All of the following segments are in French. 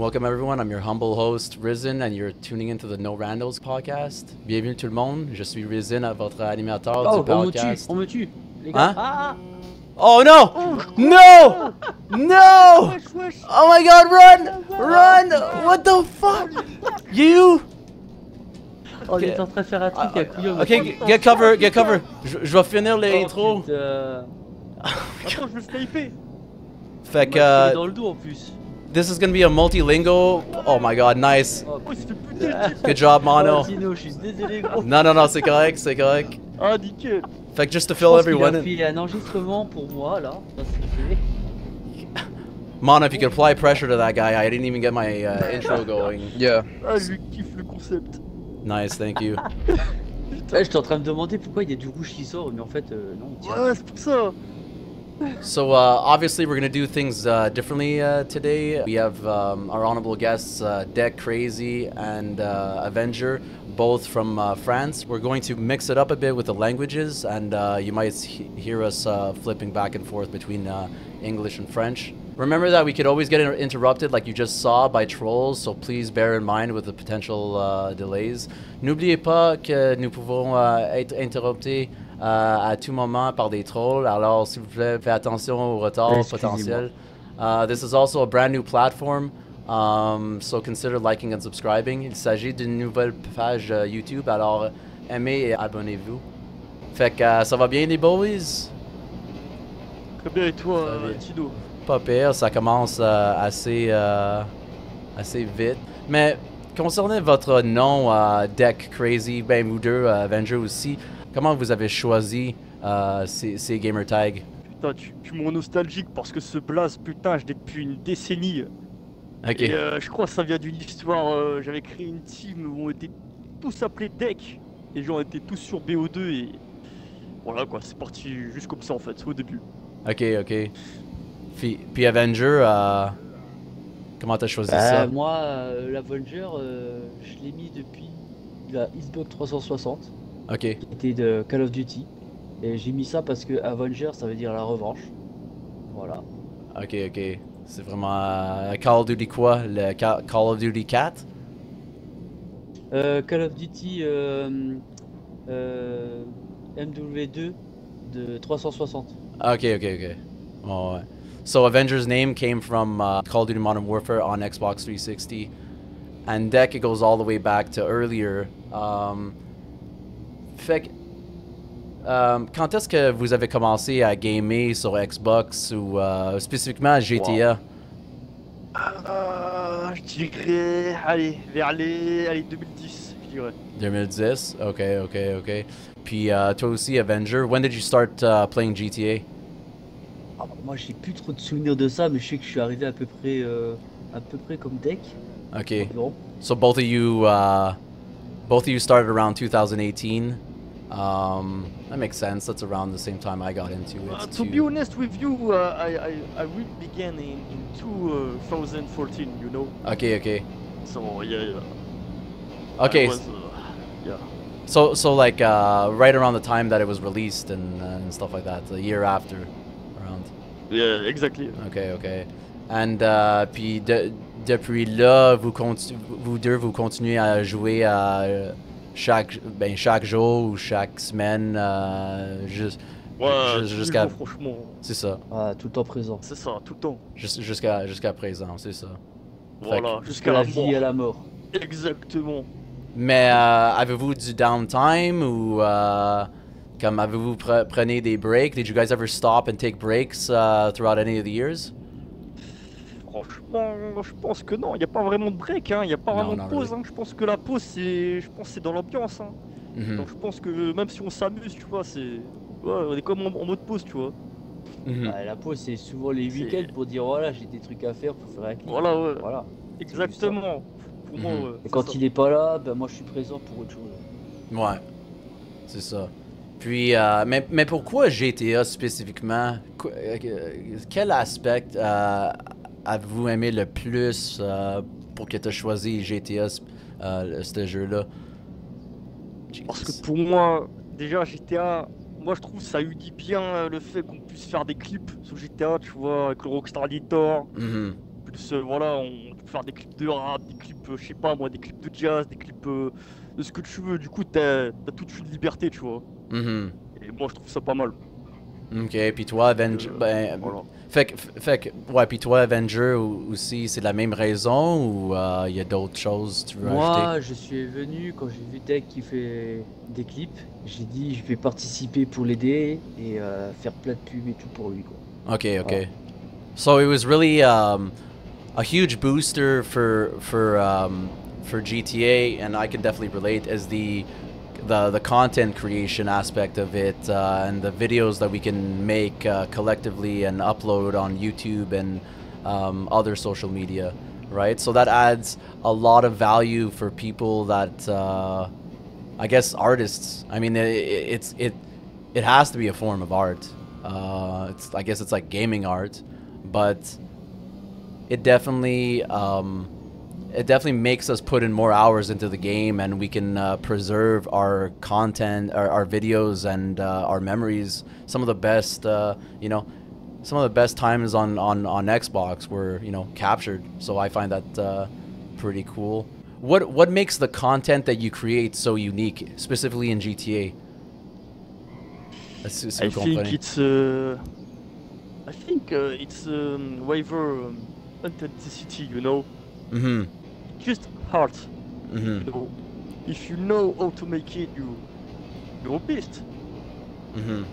Welcome everyone. I'm your humble host Risen, and you're tuning into the No Randals podcast. Bienvenue tout le monde. Je suis Risen, votre animateur Oh, du on me tue, podcast. on me tue. Les gars. Hein? Ah, Oh no! No! No! wesh, wesh. Oh my God! Run! Run! What the fuck? You? On est en train de faire un truc à couillon. Ok, get cover, get cover. Je, je vais finir. Oh, putain. Attends, je veux sniper Fait que, dans le dos en plus. This is gonna be a multilingual. Oh my God! Nice. Good job, Mono. je. Non, non, non, c'est correct, c'est correct. Ah, nickel Fait que just to Je fill everyone a in. un enregistrement pour moi là. Mono, if you could apply pressure to that guy, I didn't even get my uh, intro going. Yeah. Ah, lui kiffe le concept Nice, thank you. Ouais, j'étais en train de me demander pourquoi il y a du rouge qui sort, mais en fait, euh, non. tiens. Ouais, c'est pour ça So uh, obviously we're gonna do things uh, differently uh, today. We have um, our honorable guests, uh, Deck Crazy and uh, Avenger, both from uh, France. We're going to mix it up a bit with the languages, and you might he- hear us flipping back and forth between English and French. Remember that we could always get inter- interrupted, like you just saw, by trolls. So please bear in mind with the potential delays. N'oubliez pas que nous pouvons uh, être à tout moment par des trolls. Alors s'il vous plaît, faites attention au retard potentiel. Uh, this is also a brand new platform, um, so consider liking and subscribing. Il s'agit d'une nouvelle page uh, YouTube, alors aimez et abonnez-vous. Fait que uh, ça va bien les boys? Très bien, et toi, euh. Tino Pas pire, ça commence euh, assez, euh, assez vite. Mais concernant votre nom, euh, Deck Crazy, ben vous deux, euh, Avenger aussi, comment vous avez choisi euh, ces, ces gamer tags? Putain, tu, tu m'en nostalgique parce que ce blaze, putain, je l'ai depuis une décennie. Ok. Et euh, je crois que ça vient d'une histoire. euh, J'avais créé une team où on était tous appelés Deck. Les gens étaient tous sur BO2 et. Voilà quoi, c'est parti juste comme ça en fait, au début. Ok, ok. Puis, puis Avenger, euh, comment t'as choisi Bah, ça? moi, euh, l'Avenger, euh, je l'ai mis depuis la Xbox 360, Ok. qui était de Call of Duty. Et j'ai mis ça parce que Avenger, ça veut dire la revanche. Voilà. Ok, ok. C'est vraiment euh, Call of Duty quoi? Le Ca- Call of Duty 4? Euh, Call of Duty euh, MW2 de 360. Ok, ok, ok. Oh, ouais. So Avengers name came from uh, Call of Duty Modern Warfare on Xbox 360, and Deck it goes all the way back to earlier. Um, fait que, um, quand est-ce que vous avez commencé à gamer sur Xbox ou euh, spécifiquement à GTA? Ah, je dirais. Allez, vers les. Allez, 2010, je dirais. 2010. Ok, ok, ok. Puis euh, toi aussi Avenger. When did you start uh, playing GTA? Ah, moi, j'ai plus trop de souvenirs de ça, mais je sais que je suis arrivé à peu près, euh, à peu près comme deck. Ok. environ. So both of you, uh, both of you started around 2018. Um, that makes sense. That's around the same time I got into it. Uh, to be honest with you, uh, I, I, I really began in, in 2014, you know? Okay, okay, So, yeah, yeah. okay. Was, uh, yeah. So, so like uh, right around the time that it was released and, and stuff like that, the year after, around. Yeah, exactly. Okay, okay. And uh, puis de, depuis là, vous, vous deux, vous continuez à jouer à chaque, ben, chaque jour ou chaque semaine, euh, juste, Ouais, jusqu'à, franchement, c'est ça. Ah, tout le temps présent. c'est ça, tout le temps. Jus- Jusqu'à jusqu'à présent, c'est ça. Voilà, Jusqu'à la la vie et la mort. Exactement. Mais euh, avez-vous du downtime ou euh, comme avez-vous pre- prenez des breaks? Did you guys ever stop and take breaks uh, throughout any of the years? Franchement, je pense que non, il n'y a pas vraiment de break, hein. il n'y a pas vraiment non, de pause. Hein. Je pense que la pause, c'est je pense que c'est dans l'ambiance. Hein. Mhm, Donc je pense que même si on s'amuse, tu vois, c'est. Ouais, on est comme en, en mode pause, tu vois. mhm. Bah, la pause, c'est souvent les C'est- week-ends pour dire voilà, j'ai des trucs à faire pour faire un clip. Voilà, ouais. Voilà. Exactement. Pour moi, Mhm. ouais, Et quand ça. il est pas là, ben moi je suis présent pour autre chose. Ouais, c'est ça. Puis, euh, mais, mais pourquoi GTA spécifiquement? Qu- euh, Quel aspect euh, avez-vous aimé le plus euh, pour que tu aies choisi GTA, euh, ce jeu-là? Parce que pour moi, déjà GTA, moi je trouve ça unit bien euh, le fait qu'on puisse faire des clips sur GTA, tu vois, avec le Rockstar Editor. Mhm. Plus euh, voilà, on, faire des clips de rap, des clips, je sais pas moi, des clips de jazz, des clips de ce que tu veux. Du coup, t'as as toute une liberté, tu vois. Mhm. Et moi, je trouve ça pas mal. Ok, puis toi, Avenger. Ben, Voilà. fait, que- fait que, ouais, puis toi, Avenger aussi, c'est la même raison ou euh, il y a d'autres choses que tu veux ajouter? Moi, je suis venu quand j'ai vu Tech qui fait des clips. J'ai dit, je vais participer pour l'aider et euh, faire plein de pubs et tout pour lui. Quoi. Okay, okay. So it was really um, a huge booster for for um, for GTA, and I can definitely relate as the the the content creation aspect of it uh, and the videos that we can make uh, collectively and upload on YouTube and um, other social media, right? So that adds a lot of value for people that uh, I guess artists. I mean, i i- it's it it has to be a form of art. Uh, it's I guess it's like gaming art, but it definitely um, it definitely makes us put in more hours into the game, and we can uh, preserve our content, our, our videos, and uh, our memories. Some of the best, uh, you know, some of the best times on, on, on Xbox were you know captured. So I find that uh, pretty cool. What what makes the content that you create so unique, specifically in GTA? Est-ce- I think it's uh, I think uh, it's um, waiver um, authenticity, you know, Mhm, just You know, if you know how to make it, you you're a beast. mhm.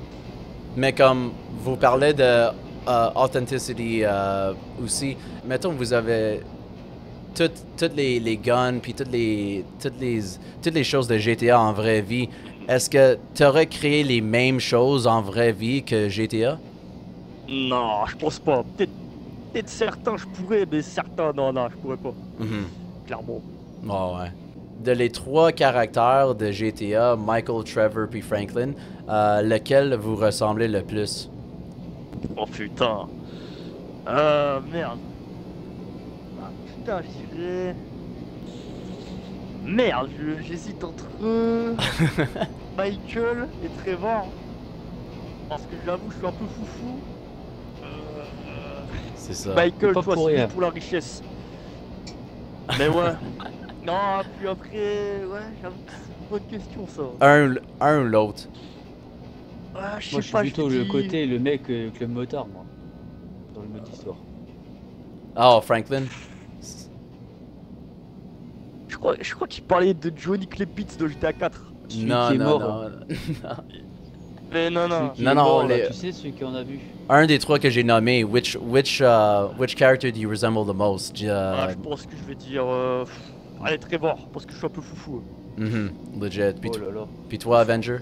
Mais comme vous parlez de euh, authenticity euh, aussi, mettons vous avez toutes, toutes les, les guns puis toutes les toutes les toutes les choses de GTA en vraie vie. Est-ce que tu aurais créé les mêmes choses en vraie vie que GTA? Non, je pense pas. Peut-être peut-être certains je pourrais, mais certains non, non, je pourrais pas. Mhm. Clairement. Ouais, ouais. De les trois caractères de GTA, Michael, Trevor puis Franklin, euh, lequel vous ressemblez le plus? Oh putain. Euh merde. Ah, putain, je dirais. Merde, je- j'hésite entre eux, Michael et Trevor. Parce que j'avoue, je suis un peu foufou. Euh, C'est ça. Michael, Pas toi, pour c'est rien. pour la richesse. Mais ouais. non, puis après, ouais, j'avoue que c'est une bonne question ça. Un, un ou l'autre. Ouais, je Moi, je pas, suis plutôt je le dis- côté, le mec euh, Club Motard, moi. Dans le mode histoire. Oh, Franklin. Je crois, je crois qu'il parlait de Johnny Klebitz de GTA 4. Celui Non, qui est non, mort. non, Mais non, non. Non, non, mort, là, les- tu sais, celui qu'on a vu. Un des trois que j'ai nommé, which, which, uh, which character do you resemble the most? J- Ah, Uh, je pense que je vais dire. Euh... Allez, Trevor, parce que je suis un peu foufou. mhm, legit. Puis, Oh to- là là. puis toi, Avenger?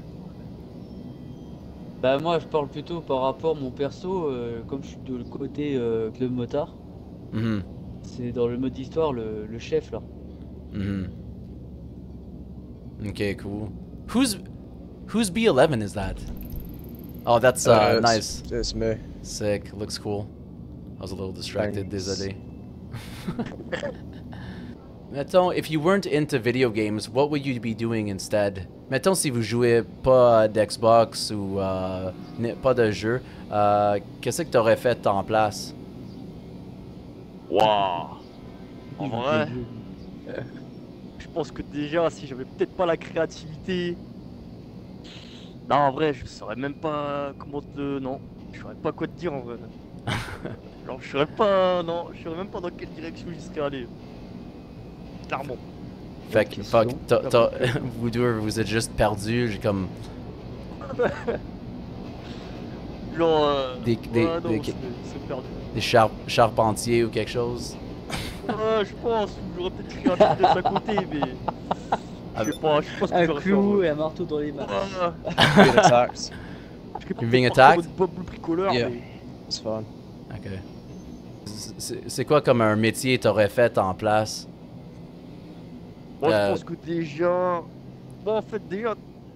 Bah moi je parle plutôt par rapport à mon perso, euh, comme je suis de le côté euh, Club Motard, Mhm, c'est dans le mode histoire le, le chef là. mhm. Okay, cool. Who's, whose B11 is that? Oh, that's uh, Uh, it's- nice. It's me. Sick. Looks cool. I was a little distracted, Thanks. désolé. Mettons, if you weren't into video games, what would you be doing instead? Mettons si vous jouez pas d'Xbox ou euh, pas de jeu, euh, qu'est-ce que t'aurais fait en place? Waouh En vrai, je- je pense que déjà, si j'avais peut-être pas la créativité. Non, en vrai, je saurais même pas comment te. Non, je saurais pas quoi te dire en vrai. Genre, je saurais pas. Non, je saurais même pas dans quelle direction j'y serais allé. Clairement. Fait que, fuck, vous deux, vous êtes juste perdus, j'ai comme... Genre. euh, Des- des- ouais, non, des- c'est c'est perdu. des char- charpentiers ou quelque chose? Ouais, je pense, j'aurais peut-être créé un business à côté, mais. Je sais pas, je sais pas ce que Un clou et un marteau dans les mains. Mode Bob le bricoleur, Yeah. mais. It's fun. Ok. C'est quoi comme un métier t'aurais fait en place? Moi, Euh, je pense que déjà. Bon, en fait, déjà,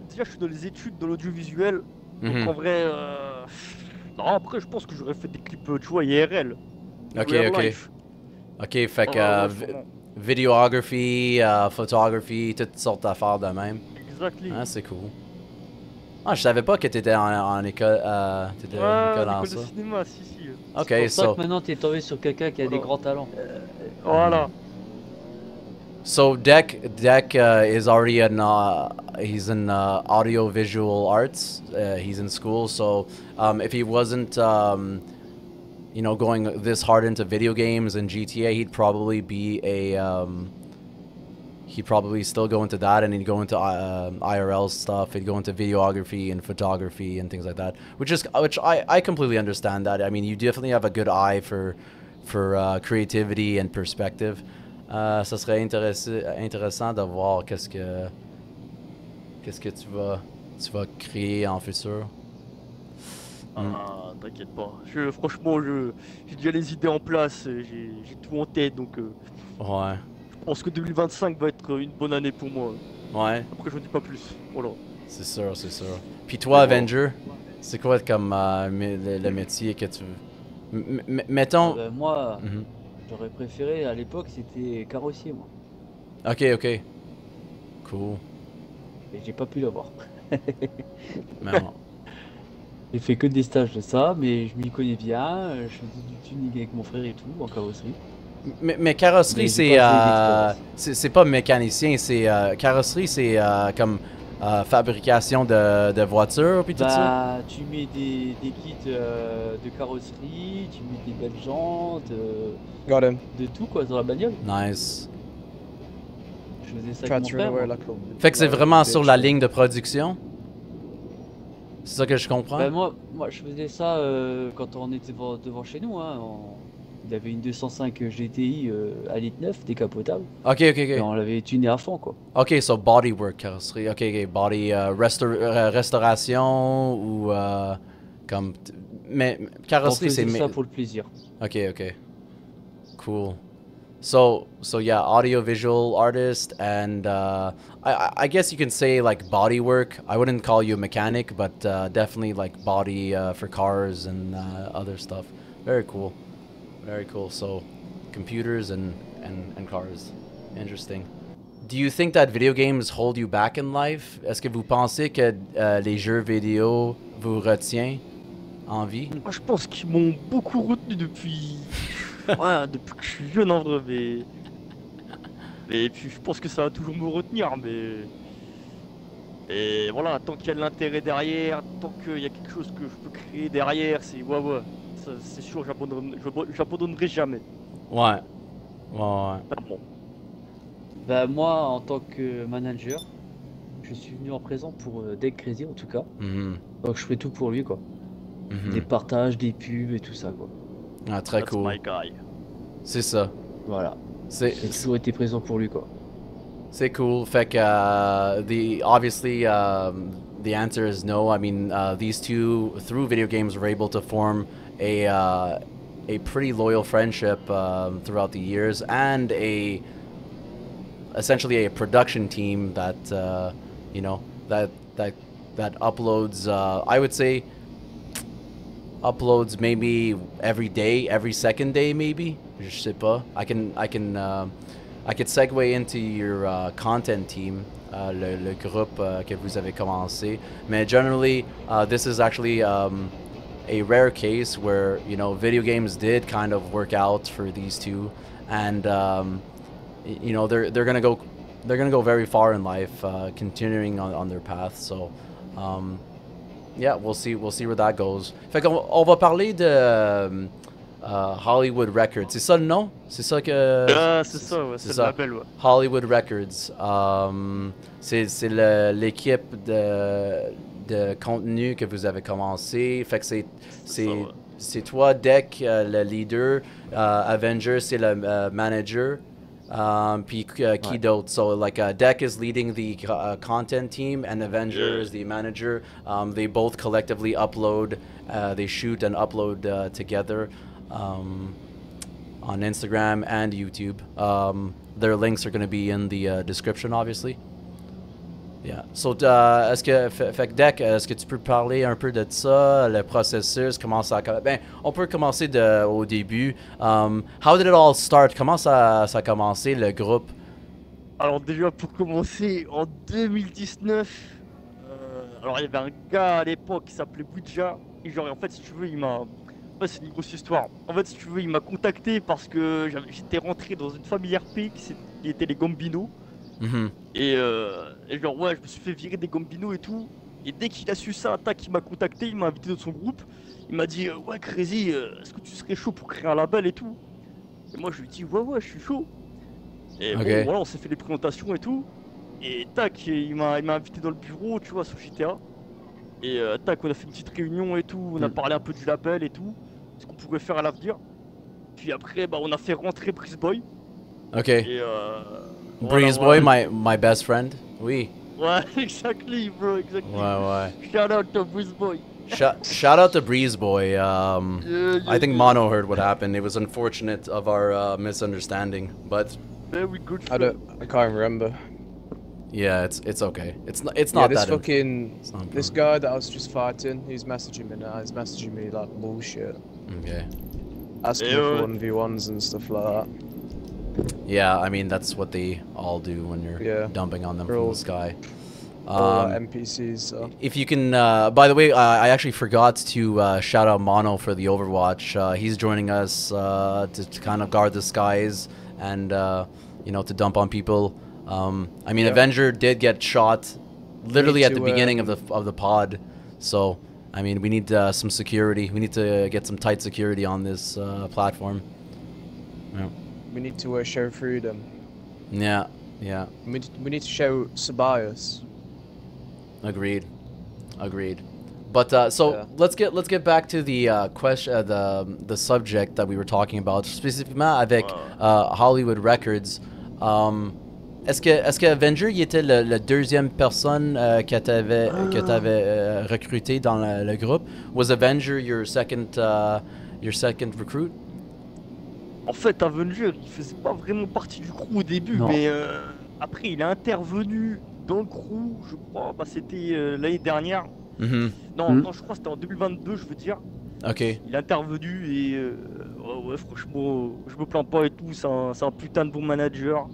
déjà, je suis dans les études de l'audiovisuel. Mhm. Donc, en vrai. euh, Non, après, je pense que j'aurais fait des clips, euh, tu vois, IRL. Ok, ok. life. Ok, fait que Ouais, euh, ouais, vi- sûrement. Videography, euh, photographie, toutes sortes d'affaires de même. Exactly. Ah, c'est cool. Ah, je savais pas que t'étais en, en école, euh, t'étais Ouais, en école en ça. de cinéma, si, si. Ok, C'est pour ça so que maintenant t'es tombé sur quelqu'un qui a des grands talents. Voilà. so Deck Deck uh, is already in uh, he's in uh, audio visual arts. Uh, he's in school, so um, if he wasn't um, you know going this hard into video games and GTA, he'd probably be a um, he'd probably still go into that and he'd go into uh, IRL stuff. He'd go into videography and photography and things like that, which is which I, I completely understand that. I mean, you definitely have a good eye for for uh, creativity and perspective. Euh, ça serait intéressant de voir qu'est-ce que qu'est-ce que tu vas tu vas créer en futur. Mm. Ah, t'inquiète pas. Je, franchement, je, j'ai déjà les idées en place, j'ai, j'ai tout en tête, donc euh, Ouais. je pense que 2025 va être une bonne année pour moi. Ouais, Après, je ne dis pas plus. Voilà. c'est sûr, c'est sûr. Puis toi, bon. Avenger, c'est quoi comme euh, le, le métier que tu veux? M- m- Mettons. Euh, moi, Mhm. j'aurais préféré à l'époque, c'était carrossier, moi. Ok, ok. Cool. Et j'ai pas pu l'avoir. Mais bon. J'ai fait que des stages de ça, mais je m'y connais bien. euh, Je faisais du tuning avec mon frère et tout, en carrosserie. Mais, mais carrosserie, c'est, pas euh, pas mécanicien, c'est euh, carrosserie, c'est euh, comme euh, fabrication de, de voitures puis tout ça? Bah, tu mets des, des kits euh, de carrosserie, tu mets des belles jantes, euh, Got him. de tout quoi dans la bagnole. Nice. Je faisais ça avec mon frère. Fait que c'est vraiment sur la ligne de production? C'est ça que je comprends. Bah, moi, moi, je faisais ça euh, quand on était devant, devant chez nous. Hein, on- Il avait une 205 GTI euh, à litre 9 décapotable. Ok, ok, Et ok. on l'avait tuné à fond quoi. Ok, so bodywork carrosserie. Ok, ok. Body euh, restaur- euh, restauration ou comme. Mais carrosserie, c'est. ça pour le plaisir. Okay, okay. Cool. So, so yeah, audio visual artist, and uh, I, I- guess you can say like body work. I wouldn't call you a mechanic, but uh, definitely like body uh, for cars and uh, other stuff. Very cool. Very cool. So, computers and, and, and cars. Interesting. Do you think that video games hold you back in life? Est-ce que vous pensez que euh, les jeux vidéo vous retiennent en vie? Moi, je pense qu'ils m'ont beaucoup retenu depuis. ouais, depuis que je suis jeune en vrai, mais. Et puis, je pense que ça va toujours me retenir, mais. Et voilà, tant qu'il y a de l'intérêt derrière, tant qu'il y a quelque chose que je peux créer derrière, c'est ouais, ouais. C'est sûr, j'abandonnerai j'ab- j'abandonnerai jamais. Ouais. Ouais, ouais. Bah, moi, en tant que manager, je suis venu en présent pour euh, Deck Crazy en tout cas. Mhm. Donc je fais tout pour lui quoi. Mhm. Des partages, des pubs et tout ça quoi. Ah, très That's cool. my guy. C'est ça. Voilà. C'est J'ai toujours été présent pour lui quoi. c'est cool. Fait que uh, the obviously um, the answer is no. I mean, uh, these two through video games were able to form a uh, a pretty loyal friendship um, throughout the years and a essentially a production team that uh, you know that that that uploads. Uh, I would say uploads maybe every day, every second day, maybe. I can I can um I could segue into your uh, content team, uh, le, le groupe uh, que vous avez commencé. Mais generally, uh, this is actually um, a rare case where you know video games did kind of work out for these two, and um, you know they're they're gonna go they're gonna go very far in life, uh, continuing on, on their path. So. Um, yeah, we'll see. We'll see where that goes. Fait qu'on on va parler de euh, euh, Hollywood Records. C'est ça le nom? C'est ça que. Ah, c'est ça, ouais, c'est le ça. label, ouais. Hollywood Records. Um, c'est l'équipe de, de contenu que vous avez commencé. Fait que c'est c'est toi, Deck, euh, le leader. euh, Avenger, c'est le euh, manager. Um, puis qui Ouais. d'autre? So like uh, Deck is leading the uh, content team, and Avenger Yeah. is the manager. Um, they both collectively upload. Uh, they shoot and upload uh, together. Um, on Instagram and YouTube. Um, their links are going to be in the uh, description, obviously. Yeah. So, uh, est-ce que, fait, fait Deck, est-ce que tu peux parler un peu de ça, le processus, comment ça a Ben, on peut commencer de, au début. Um, how did it all start? Comment ça, ça a commencé, le groupe? Alors déjà pour commencer, en 2019, euh, alors il y avait un gars à l'époque qui s'appelait Bouja. Et genre, en fait, si tu veux, il m'a. Ouais, c'est une grosse histoire. En fait, si tu veux, il m'a contacté parce que j'étais rentré dans une famille RP qui, qui était les Gambino. Mhm. Et, euh, et genre, ouais, je me suis fait virer des Gambino et tout. Et dès qu'il a su ça, tac, il m'a contacté, il m'a invité dans son groupe. Il m'a dit, euh, ouais, Crazy, euh, est-ce que tu serais chaud pour créer un label et tout? Et moi, je lui ai dit, ouais, ouais, je suis chaud. Et bon, voilà, on s'est fait les présentations et tout. Et tac, il m'a il m'a invité dans le bureau, tu vois, sur GTA. Et euh, tac, on a fait une petite réunion et tout. On a Mm. parlé un peu du label et tout. Ce qu'on pourrait faire à l'avenir. Puis après, bah, on a fait rentrer Breeze Boy. Ok. Et euh, Breeze. Boy, my, my best friend. Oui. Ouais, exactly, bro, exactly. Ouais, ouais. Shout out to Breeze Boy. Shout, shout out to Breeze Boy. Um, Yeah, yeah, I think yeah. Mono heard what happened. It was unfortunate of our uh, misunderstanding, but Very good I don't. I can't remember. yeah, it's it's okay. It's not it's yeah, not this that. im- fucking it's not this guy that I was just fighting. He's messaging me now. He's messaging me like bullshit, Okay. asking Yeah, for one v ones and stuff like that. Yeah, I mean that's what they all do when you're Yeah. dumping on them from the sky. All Um, NPCs. So. if you can, uh, by the way, I, I actually forgot to uh, shout out Mono for the Overwatch. Uh, he's joining us uh, to, to kind of guard the skies and uh, you know to dump on people. Um, I mean, Yeah. Avenger did get shot literally at the beginning of the of the pod, so I mean we need uh, some security. We need to get some tight security on this uh, platform. We need to uh, show freedom. Yeah, yeah, We need, we need to show Sabias. agreed, agreed. But uh, so Yeah. let's get let's get back to the uh, question, uh, the the subject that we were talking about, spécifiquement avec Ouais. uh, Hollywood Records. Um, est-ce que est-ce que Avenger il était le, le deuxième personne euh, que t'avais que t'avais euh, recruté dans le, le groupe? Was Avenger your second uh, your second recruit? En fait, Avenger, il faisait pas vraiment partie du crew au début, Non. mais euh, après, il est intervenu dans le crew, je crois, bah, c'était euh, l'année dernière. Mhm. Non, Mhm. non, je crois que c'était en 2022, je veux dire. Ok. Il est intervenu et euh, ouais, ouais, franchement, je me plains pas et tout. C'est un, putain de bon manager.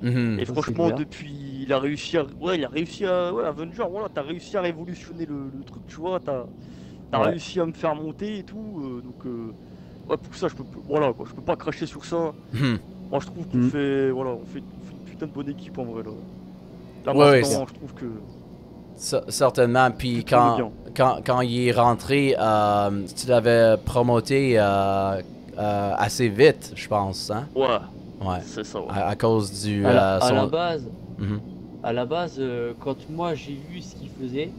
Mhm. Et Ça, franchement, depuis, il a réussi à, ouais, il a réussi à, ouais, Avenger, voilà, t'as réussi à révolutionner le, le truc, tu vois, t'as, Ouais. réussi à me faire monter et tout, euh, donc, euh, ouais, pour ça, je peux, voilà, quoi, je peux pas cracher sur ça. Mhm. Moi, je trouve qu'on Mhm. fait, voilà, on fait, on fait une putain de bonne équipe en vrai là. Là, Ouais, ouais, maintenant, je trouve que Cer- Certainement. Puis quand, quand, quand il est rentré, euh, tu l'avais promoté euh, euh, assez vite, je pense. Hein? ouais, Ouais. c'est ça. Ouais. À, à cause du. À la, euh, à la base, Mhm. à la base, euh, quand moi j'ai vu ce qu'il faisait,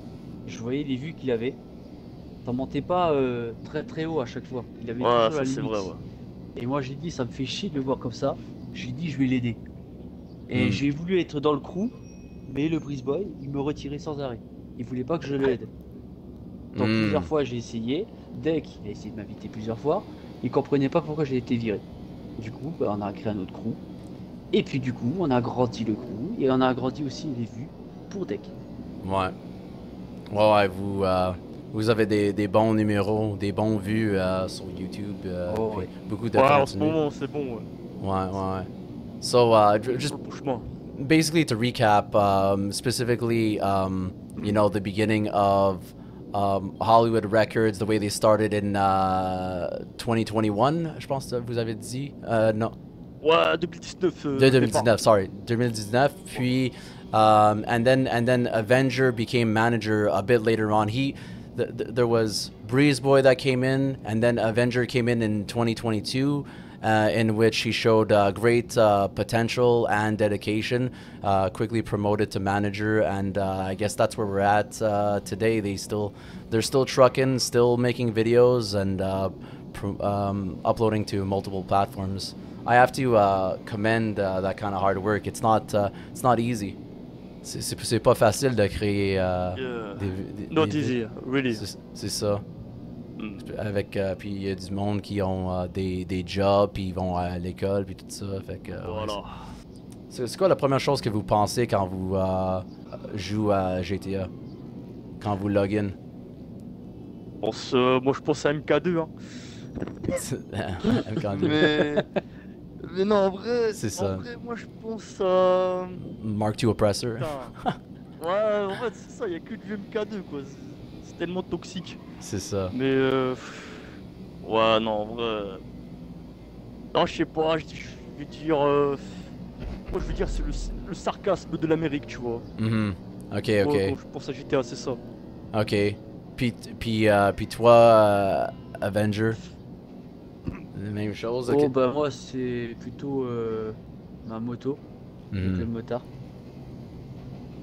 je voyais les vues qu'il avait. T'en montais pas euh, très très haut à chaque fois. Il avait Ouais, ça c'est vrai. Ouais. Et moi j'ai dit ça me fait chier de le voir comme ça. J'ai dit je vais l'aider. Et Hmm. j'ai voulu être dans le crew, mais le Breeze Boy, il me retirait sans arrêt. Il voulait pas que je l'aide. Donc Hmm. plusieurs fois j'ai essayé. Deck il a essayé de m'inviter plusieurs fois. Il comprenait pas pourquoi j'ai été viré. Du coup, bah, on a créé un autre crew. Et puis du coup, on a agrandi le crew et on a agrandi aussi les vues pour Deck. Ouais. Ouais, ouais, vous, euh, vous avez des, des bons numéros, des bons vues euh, sur YouTube. euh, Oh, ouais. Beaucoup de Ouais, en ce contenu. moment, c'est bon. Ouais. Ouais, ouais, ouais. So, uh, just basically to recap, um, specifically, um, you know, the beginning of um, Hollywood Records, the way they started in uh, 2021, je pense que vous avez dit. Euh, non, Ouais, 2019. euh, de départ. 2019, sorry, 2019. Puis, um, and then and then Avenger became manager a bit later on. He, th- th- there was Breeze Boy that came in, and then Avenger came in in 2022. Uh, in which he showed uh, great uh, potential and dedication, uh, quickly promoted to manager, and uh, I guess that's where we're at uh, today. They still, they're still trucking, still making videos, and um, uploading to multiple platforms. I have to commend that kind of hard work. It's not it's not easy. C'est- C'est c'est pas facile de créer euh, Yeah. des, des- Not des- easy, really. C'est c'est ça. Mm. Avec euh, puis il y a du monde qui ont euh, des, des jobs puis ils vont à l'école puis tout ça. Fait que, euh, ouais, Voilà. c'est c'est quoi la première chose que vous pensez quand vous euh, jouez à GTA? Quand vous log in? Je pense, euh, moi, je pense à MK2. Hein. Quand- Mais... mais non, en vrai, C'est en ça. vrai, moi, je pense à. Mark II Oppressor. Ouais, en fait, c'est ça, il a que du MK2 quoi. C'est- tellement toxique. C'est ça. Mais euh. Ouais, non, en vrai. euh, Non, je sais pas, je, vais dire. euh, Moi, je veux dire, c'est le, le sarcasme de l'Amérique, tu vois. Ok, Moi, ok. quand je pense à GTA, c'est ça. Ok. Puis, puis, euh, puis toi, euh, Avenger? Même chose, ok. Oh bah moi c'est plutôt euh, ma moto, avec le motard.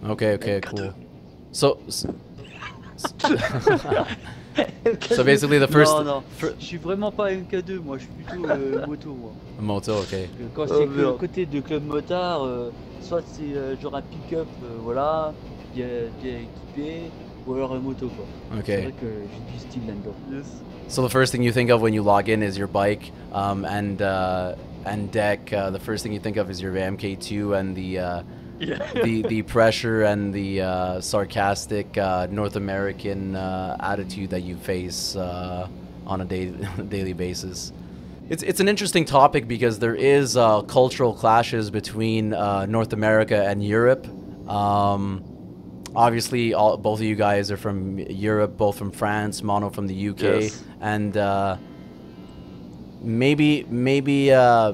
Ok, ok, cool. So, so basically the first Non non, fir- je suis vraiment pas MK2 moi, je suis plutôt euh, moto moi. moto, ok. Quand Oh, c'est que le côté de club motard, euh, soit c'est euh, genre un pick-up, euh, voilà, bien, bien équipé, ou alors moto quoi. C'est Okay. vrai que j'ai du style là-dedans. Yes. So the first thing you think of when you log in is your bike, um, and uh, and deck. Uh, the first thing you think of is your MK2 and the uh, Yeah. the the pressure and the uh, sarcastic uh, North American uh, attitude that you face uh, on a day, daily basis. It's it's an interesting topic because there is uh, cultural clashes between uh, North America and Europe. Um, obviously, all, both of you guys are from Europe, both from France, Mono from the UK, Yes. and uh, maybe maybe. Uh,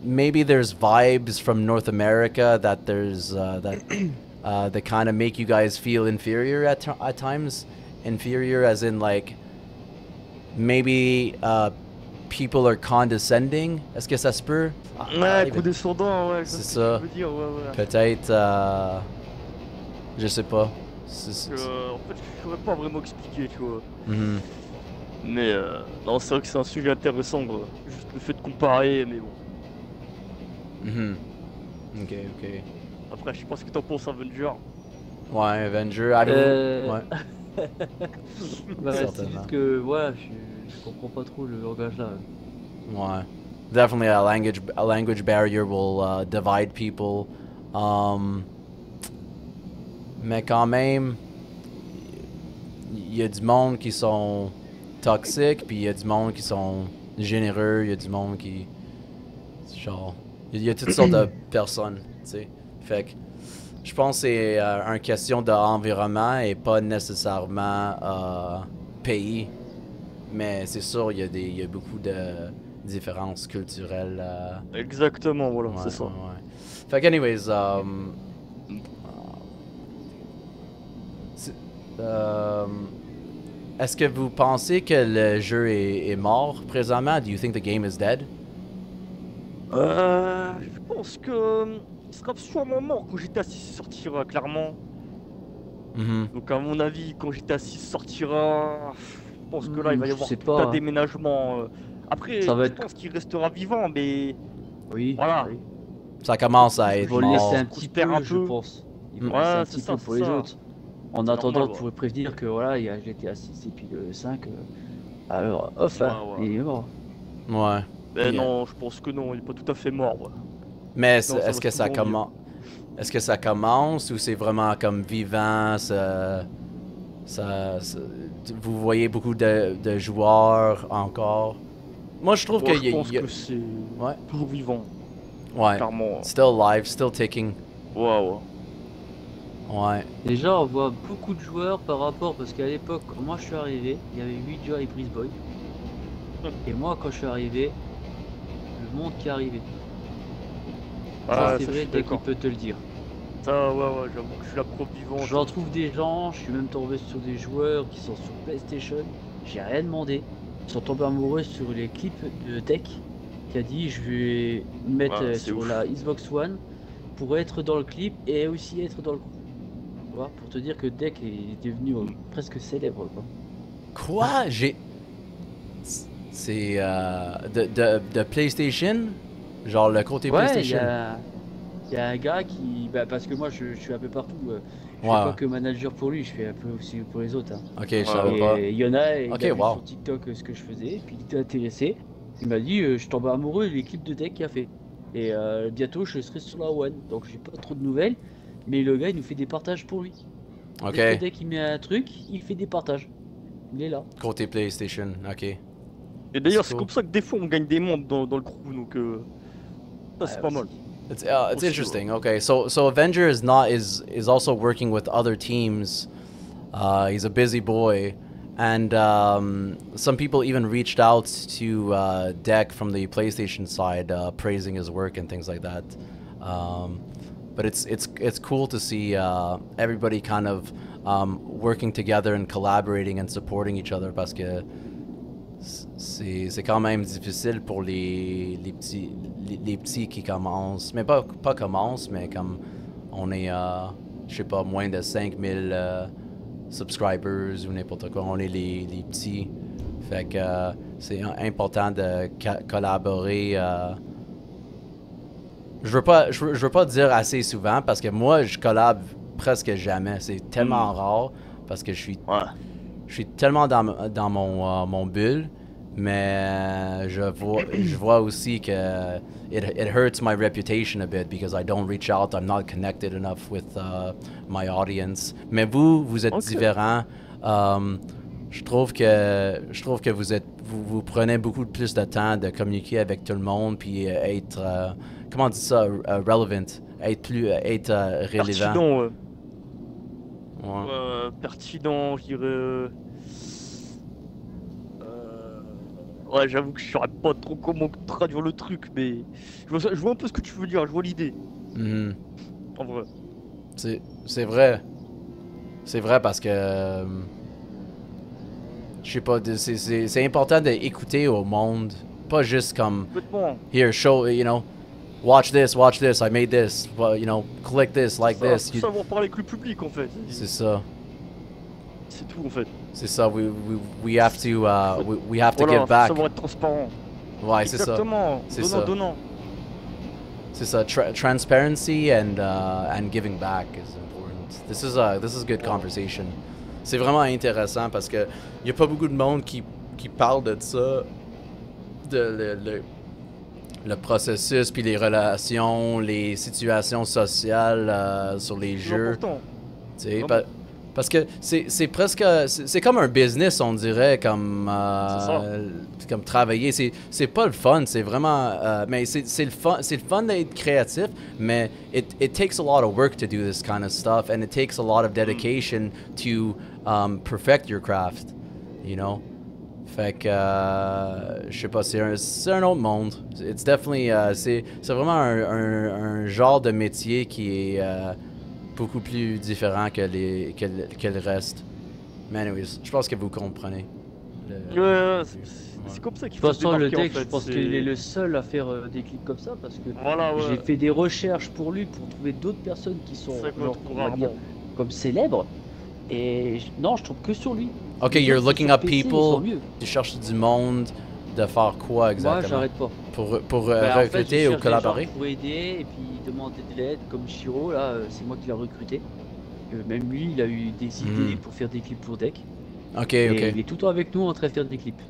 maybe there's vibes from North America that there's uh, that uh, that kind of make you guys feel inferior at, at times. Inferior, as in like maybe uh, people are condescending. Est-ce que ça se peut? Ouais, condescendant, ouais, C'est ça. que tu veux dire, ouais, ouais. Peut-être, euh, je sais pas. Euh, en fait, je saurais pas vraiment expliquer, tu vois. Mhm. Mais euh, non, c'est vrai que c'est un sujet intéressant, quoi. Juste le fait de comparer, mais bon. Mhm. Ok, ok. Après, je sais pas ce que t'en penses, Avenger. Ouais, Avenger, I don't- Euh, ouais. Bah, c'est juste que ouais, je, je comprends pas trop le langage là. Ouais. Definitely a language a language barrier will uh, divide people. Um, mais quand même, il y a du monde qui sont toxiques, puis il y a du monde qui sont généreux, il y a du monde qui. Genre. Il y a toutes sortes de personnes, tu sais. Fait que. Je pense que c'est euh, une question d'environnement et pas nécessairement euh, pays. Mais c'est sûr, il y, a des- il y a beaucoup de différences culturelles. euh, Exactement, voilà, ouais, c'est ça. ouais. Fait que, anyways, um, euh, est-ce que vous pensez que le jeu est, est mort présentement? Do you think the game is dead? Euh, je pense que il sera sûrement mort quand GTA 6 sortira, clairement. Mhm. Donc à mon avis, quand GTA 6 sortira, je pense que là il va y je avoir sais tout pas. un déménagement. euh. Après, Ça va je être- pense qu'il restera vivant, mais Oui. Voilà. oui. Ça commence à Ils être vont le laisser un petit peu, un je peu. pense. Ils Mm. vont laisser Ouais, un petit ça, peu pour c'est les ça. autres. En attendant, ouais. pourrait prévenir que voilà, il y a GTA 6 et puis le 5. euh, Alors, off, hein, Ouais, ouais. il est mort. Ouais. ben Ok. non, je pense que non, il est pas tout à fait mort. ouais. Mais est-ce que ça commence Est-ce que ça commence ou c'est vraiment comme vivant ça, ça, ça- vous voyez beaucoup de, de joueurs encore? Moi je trouve je y a- pense y a- que c'est Ouais. toujours vivant, ouais, clairement. still alive, still ticking. Ouais, ouais. Ouais. Déjà, on voit beaucoup de joueurs par rapport, parce qu'à l'époque, quand moi je suis arrivé, il y avait 8 joueurs avec Breeze Boy. Et moi, quand je suis arrivé, le monde qui est arrivé. Ah, c'est vrai, dès peut te le dire. Ça, ouais, ouais, j'avoue que je suis la preuve vivante. J'en trouve des gens, je suis même tombé sur des joueurs qui sont sur PlayStation, j'ai rien demandé. Ils sont tombés amoureux sur les clips de Tech qui a dit je vais me mettre Ouais, euh, sur ouf. la Xbox One pour être dans le clip et aussi être dans le groupe. Vois, pour te dire que Deck est devenu euh, presque célèbre quoi. Quoi? J'ai. C'est euh, de, de, de PlayStation? Genre le côté Ouais, il y PlayStation a, il y a un gars qui. Bah, parce que moi je, je suis un peu partout. euh, Je Ouais, pas que manager pour lui, je fais un peu aussi pour les autres. hein. Ok, je savais Et pas. il y en a, il Ok, a vu sur TikTok euh, ce que je faisais, puis il était intéressé. Il m'a dit, euh, je tombe amoureux des clips de deck qu'il a fait. Et euh, bientôt, je serai sur la One, donc j'ai pas trop de nouvelles. Mais le gars, il nous fait des partages pour lui. Ok, Dès que Deck il met un truc, il fait des partages. Il est là. côté PlayStation, ok. Et d'ailleurs, C'est c'est cool. comme ça que des fois on gagne des mondes dans, dans le crew, donc euh, ça c'est Ouais, pas mal. It's uh, it's interesting. Okay, so so Avenger is not is is also working with other teams. Uh, he's a busy boy, and um, some people even reached out to uh, Deck from the PlayStation side, uh, praising his work and things like that. Um, but it's it's it's cool to see uh, everybody kind of um, working together and collaborating and supporting each other parce que c'est c'est quand même difficile pour les, les petits les, petits qui commencent. Mais pas pas commencent mais comme on est euh, je sais pas moins de 5000 euh, subscribers ou n'importe quoi on est les, les petits. Fait que euh, c'est important de collaborer euh, je veux pas je veux, je veux pas dire assez souvent parce que moi je collab presque jamais c'est tellement rare parce que je suis Ouais. je suis tellement dans, mon, euh, mon bulle, mais euh, je vois, je vois aussi que it, it hurts my reputation a bit because I don't reach out, I'm not connected enough with uh, my audience. Mais vous, vous êtes Ok. différent. Um, je trouve que je trouve que vous êtes vous, vous prenez beaucoup plus de temps de communiquer avec tout le monde puis euh, être euh, comment on dit ça? Euh, relevant, être plus être euh, relevant. Pertinent, ouais. Ouais. Euh, pertinent, je dirais. euh, Ouais, j'avoue que je saurais pas trop comment traduire le truc, mais je vois, je vois un peu ce que tu veux dire, je vois l'idée, Mhm. en vrai. C'est, c'est vrai. C'est vrai parce que. Je sais pas, c'est, important d'écouter au monde. Pas juste comme, here, show, you know, watch this, watch this, I made this, well, you know, click this, like Ça, this. You- savoir parler avec le public en fait. C'est ça. C'est tout en fait. C'est ça. We, we, we have to, uh, we, we have to Voilà, give back. savoir être transparent. Ouais, c'est ça. Exactement. C'est donnant, ça. donnant. C'est ça. Tra- transparency and, uh, and giving back is important. This is, a, this is good conversation. C'est vraiment intéressant parce que y a pas beaucoup de monde qui, qui parle de ça, de le, le, le processus puis les relations, les situations sociales euh, sur les jeux. Parce que c'est presque c'est comme un business on dirait comme euh, comme travailler. C'est c'est pas le fun c'est vraiment euh, mais c'est le fun fun d'être créatif mais it, it takes a lot of work to do this kind of stuff and it takes a lot of dedication to um, perfect your craft you know? Fait que euh, je sais pas c'est un un autre monde. It's definitely euh, c'est c'est vraiment un, un, un genre de métier qui est euh, beaucoup plus différent que, les, que, le, que le reste. Mais anyways, je pense que vous comprenez. le- Ouais, ouais, c'est- Ouais. c'est comme ça qu'il De faut façon, le deck, en je pense qu'il est le seul à faire euh, des clips comme ça parce que Voilà, ouais. j'ai fait des recherches pour lui pour trouver d'autres personnes qui sont genre, on va dire, comme célèbres. Et non, je trouve que sur lui. Ok, you're looking up PC, people. Tu cherches du monde de faire quoi Moi, exactement? j'arrête pas. Pour, pour euh, en fait, je recruter ou collaborer? Pour aider et puis demander de l'aide, comme Shiro, là, euh, c'est moi qui l'ai recruté. Euh, même lui, il a eu des idées Hmm. pour faire des clips pour deck. Ok, Et ok, il est tout le temps avec nous en train de faire des clips.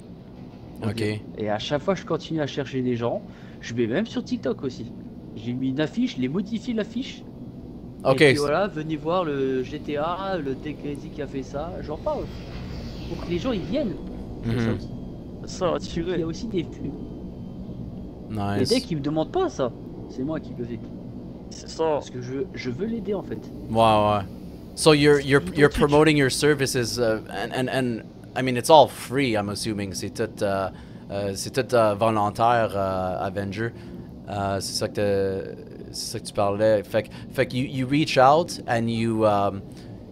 ok. Et à chaque fois, je continue à chercher des gens. Je vais même sur TikTok aussi. J'ai mis une affiche, l'ai modifié l'affiche. Ok, Et puis voilà, venez voir le GTA, le Deck qui a fait ça. J'en parle. Pour que les gens ils viennent. C'est ça Il y a aussi des flux. Les nice. decks ils me demandent pas ça. C'est moi qui le fais. C'est ça. Parce que je, je veux l'aider en fait. Ouais, ouais. So you're you're you're promoting your services uh, and, and and I mean it's all free. I'm assuming c'est tout uh, uh, c'est tout uh, volontaire uh, Avenger. Uh, c'est ça que c'est ça que tu parlais. Fait que fait que you you reach out and you um,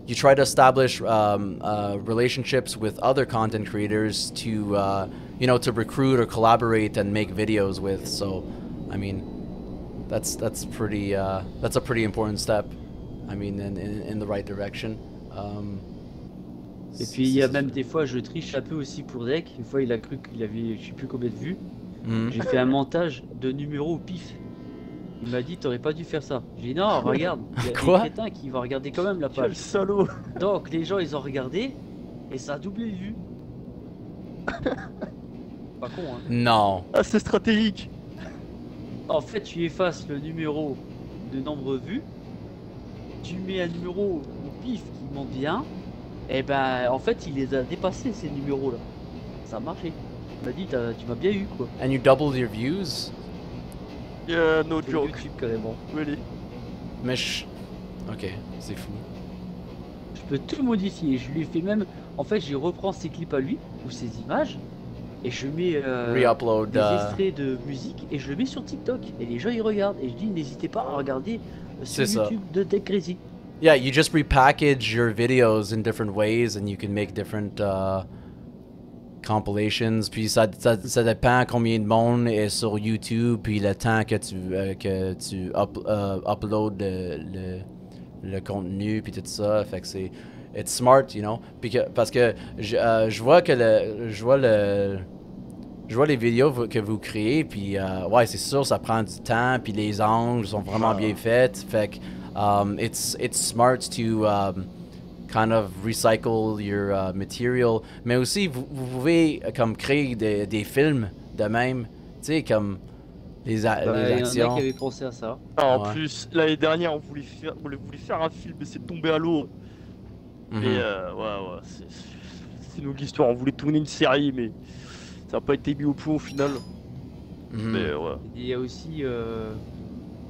you try to establish um, uh, relationships with other content creators to uh, you know to recruit or collaborate and make videos with. So I mean that's that's pretty uh, that's a pretty important step. I mean, in, in, in the right direction. Um, Et puis il y a même des fois, je triche un peu aussi pour deck. Une fois, il a cru qu'il avait, je sais plus combien de vues. Mhm. J'ai fait un montage de numéros au pif. Il m'a dit, t'aurais pas dû faire ça. J'ai dit, non, regarde. Il y a Quoi? des crétins qui vont regarder quand même la Quel page. salaud. Donc les gens, ils ont regardé et ça a doublé les vues. pas con, hein. Non. Ah, c'est stratégique. En fait, tu effaces le numéro de nombre vues, tu mets un numéro au pif qui monte bien, et ben en fait, il les a dépassés ces numéros-là. Ça a marché. Il m'a dit, tu m'as bien eu quoi. And you doubled your views? Yeah, no joke. YouTube carrément. Really. Mais je... Ok, c'est fou. Je peux tout modifier. Je lui fais même. En fait, je reprends ses clips à lui ou ses images et je mets euh, Re-upload. des euh, extraits de musique et je le mets sur TikTok et les gens ils regardent et je dis n'hésitez pas à regarder euh, sur ça. YouTube de Tech Crazy. Yeah, you just repackage your videos in different ways and you can make different uh, compilations. Puis ça, ça, ça dépend combien de monde est sur YouTube, puis le temps que tu, euh, que tu up, euh, upload le, le, le contenu, puis tout ça. Fait que c'est. It's smart, you know. Puis que- parce que je, euh, je vois que le. Je vois le. Je vois les vidéos que vous créez, puis euh, ouais, c'est sûr, ça prend du temps, puis les angles sont vraiment bien faits. Fait que um, it's it's smart to um, kind of recycle your uh, material, mais aussi vous, vous pouvez euh, comme créer des, des films de même, tu sais comme les, a- Bah, les Il y en a actions. qui avaient pensé à ça. Ah, en Ouais. plus, l'année dernière, on voulait faire, on voulait voulait faire un film, mais c'est tombé à l'eau. Mhm. Mais euh, ouais, ouais, c'est- c'est nous l'histoire. On voulait tourner une série, mais ça n'a pas été mis au point au final. Mhm. Mais ouais. Et il y a aussi, euh,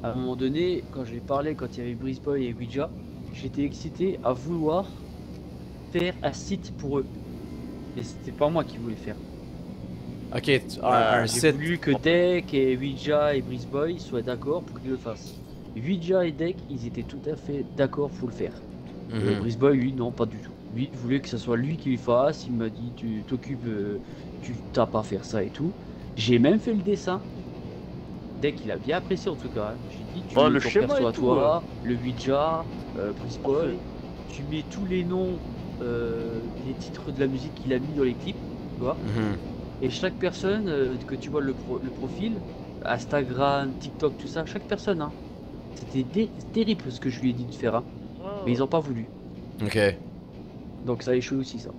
à un moment donné, quand j'ai parlé, quand il y avait Breeze Boy et Ouija, j'étais excité à vouloir faire un site pour eux. Et c'était pas moi qui voulais le faire. Ok, un J'ai voulu que Deck et Ouija et Breeze Boy soient d'accord pour qu'ils le fassent. Ouija et Deck, ils étaient tout à fait d'accord pour le faire. Boy, lui, non, pas du tout. Lui, il voulait que ce soit lui qui le fasse. Il m'a dit Tu t'occupes, euh, tu t'as pas à faire ça et tout. J'ai même fait le dessin. Dès qu'il a bien apprécié en tout cas. hein. J'ai dit Tu mets le schéma tout, toi, le Ouija, euh. Parfait. Tu mets tous les noms, euh, les titres de la musique qu'il a mis dans les clips. Tu vois Mhm. et chaque personne euh, que tu vois le, pro- le profil, Instagram, TikTok, tout ça, chaque personne, hein. C'était terrible ce que je lui ai dit de faire, hein. Mais ils ont pas voulu. Ok. Donc ça a échoué aussi ça.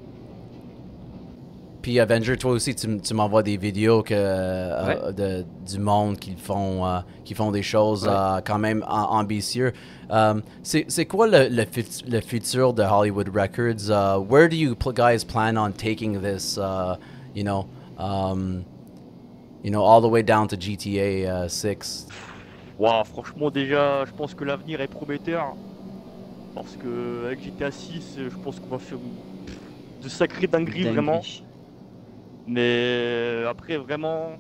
Puis Avenger, toi aussi, tu, m'envoies des vidéos que, euh, Ouais. de, du monde qui font, euh, qui font des choses Ouais. euh, quand même am- ambitieux. Um, c'est c'est quoi le, le, fut- le futur de Hollywood Records? Uh, where do you pl- guys plan on taking this? Uh, you know, um, you know, all the way down to GTA uh, 6. Waouh, franchement, déjà, je pense que l'avenir est prometteur. Parce que avec GTA 6, euh, je pense qu'on va faire de sacrées dingueries, Dinguerie. vraiment. Mais euh, après, vraiment,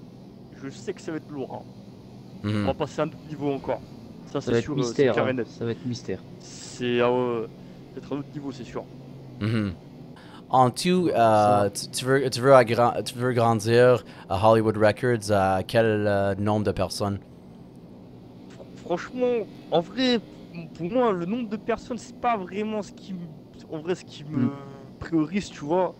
je sais que ça va être lourd. hein. Mhm. On va passer à un autre niveau encore. Ça, c'est sûr, euh, mystère. hein. Ça va être mystère. C'est ah va être un autre niveau, c'est sûr. Mhm. En tout, euh, tu, tu veux, tu, veux agra- tu veux grandir à Hollywood Records à quel euh, nombre de personnes? Fr- Franchement, en vrai, pour moi, le nombre de personnes, c'est pas vraiment ce qui, me- en vrai, ce qui me Mm. priorise, tu vois.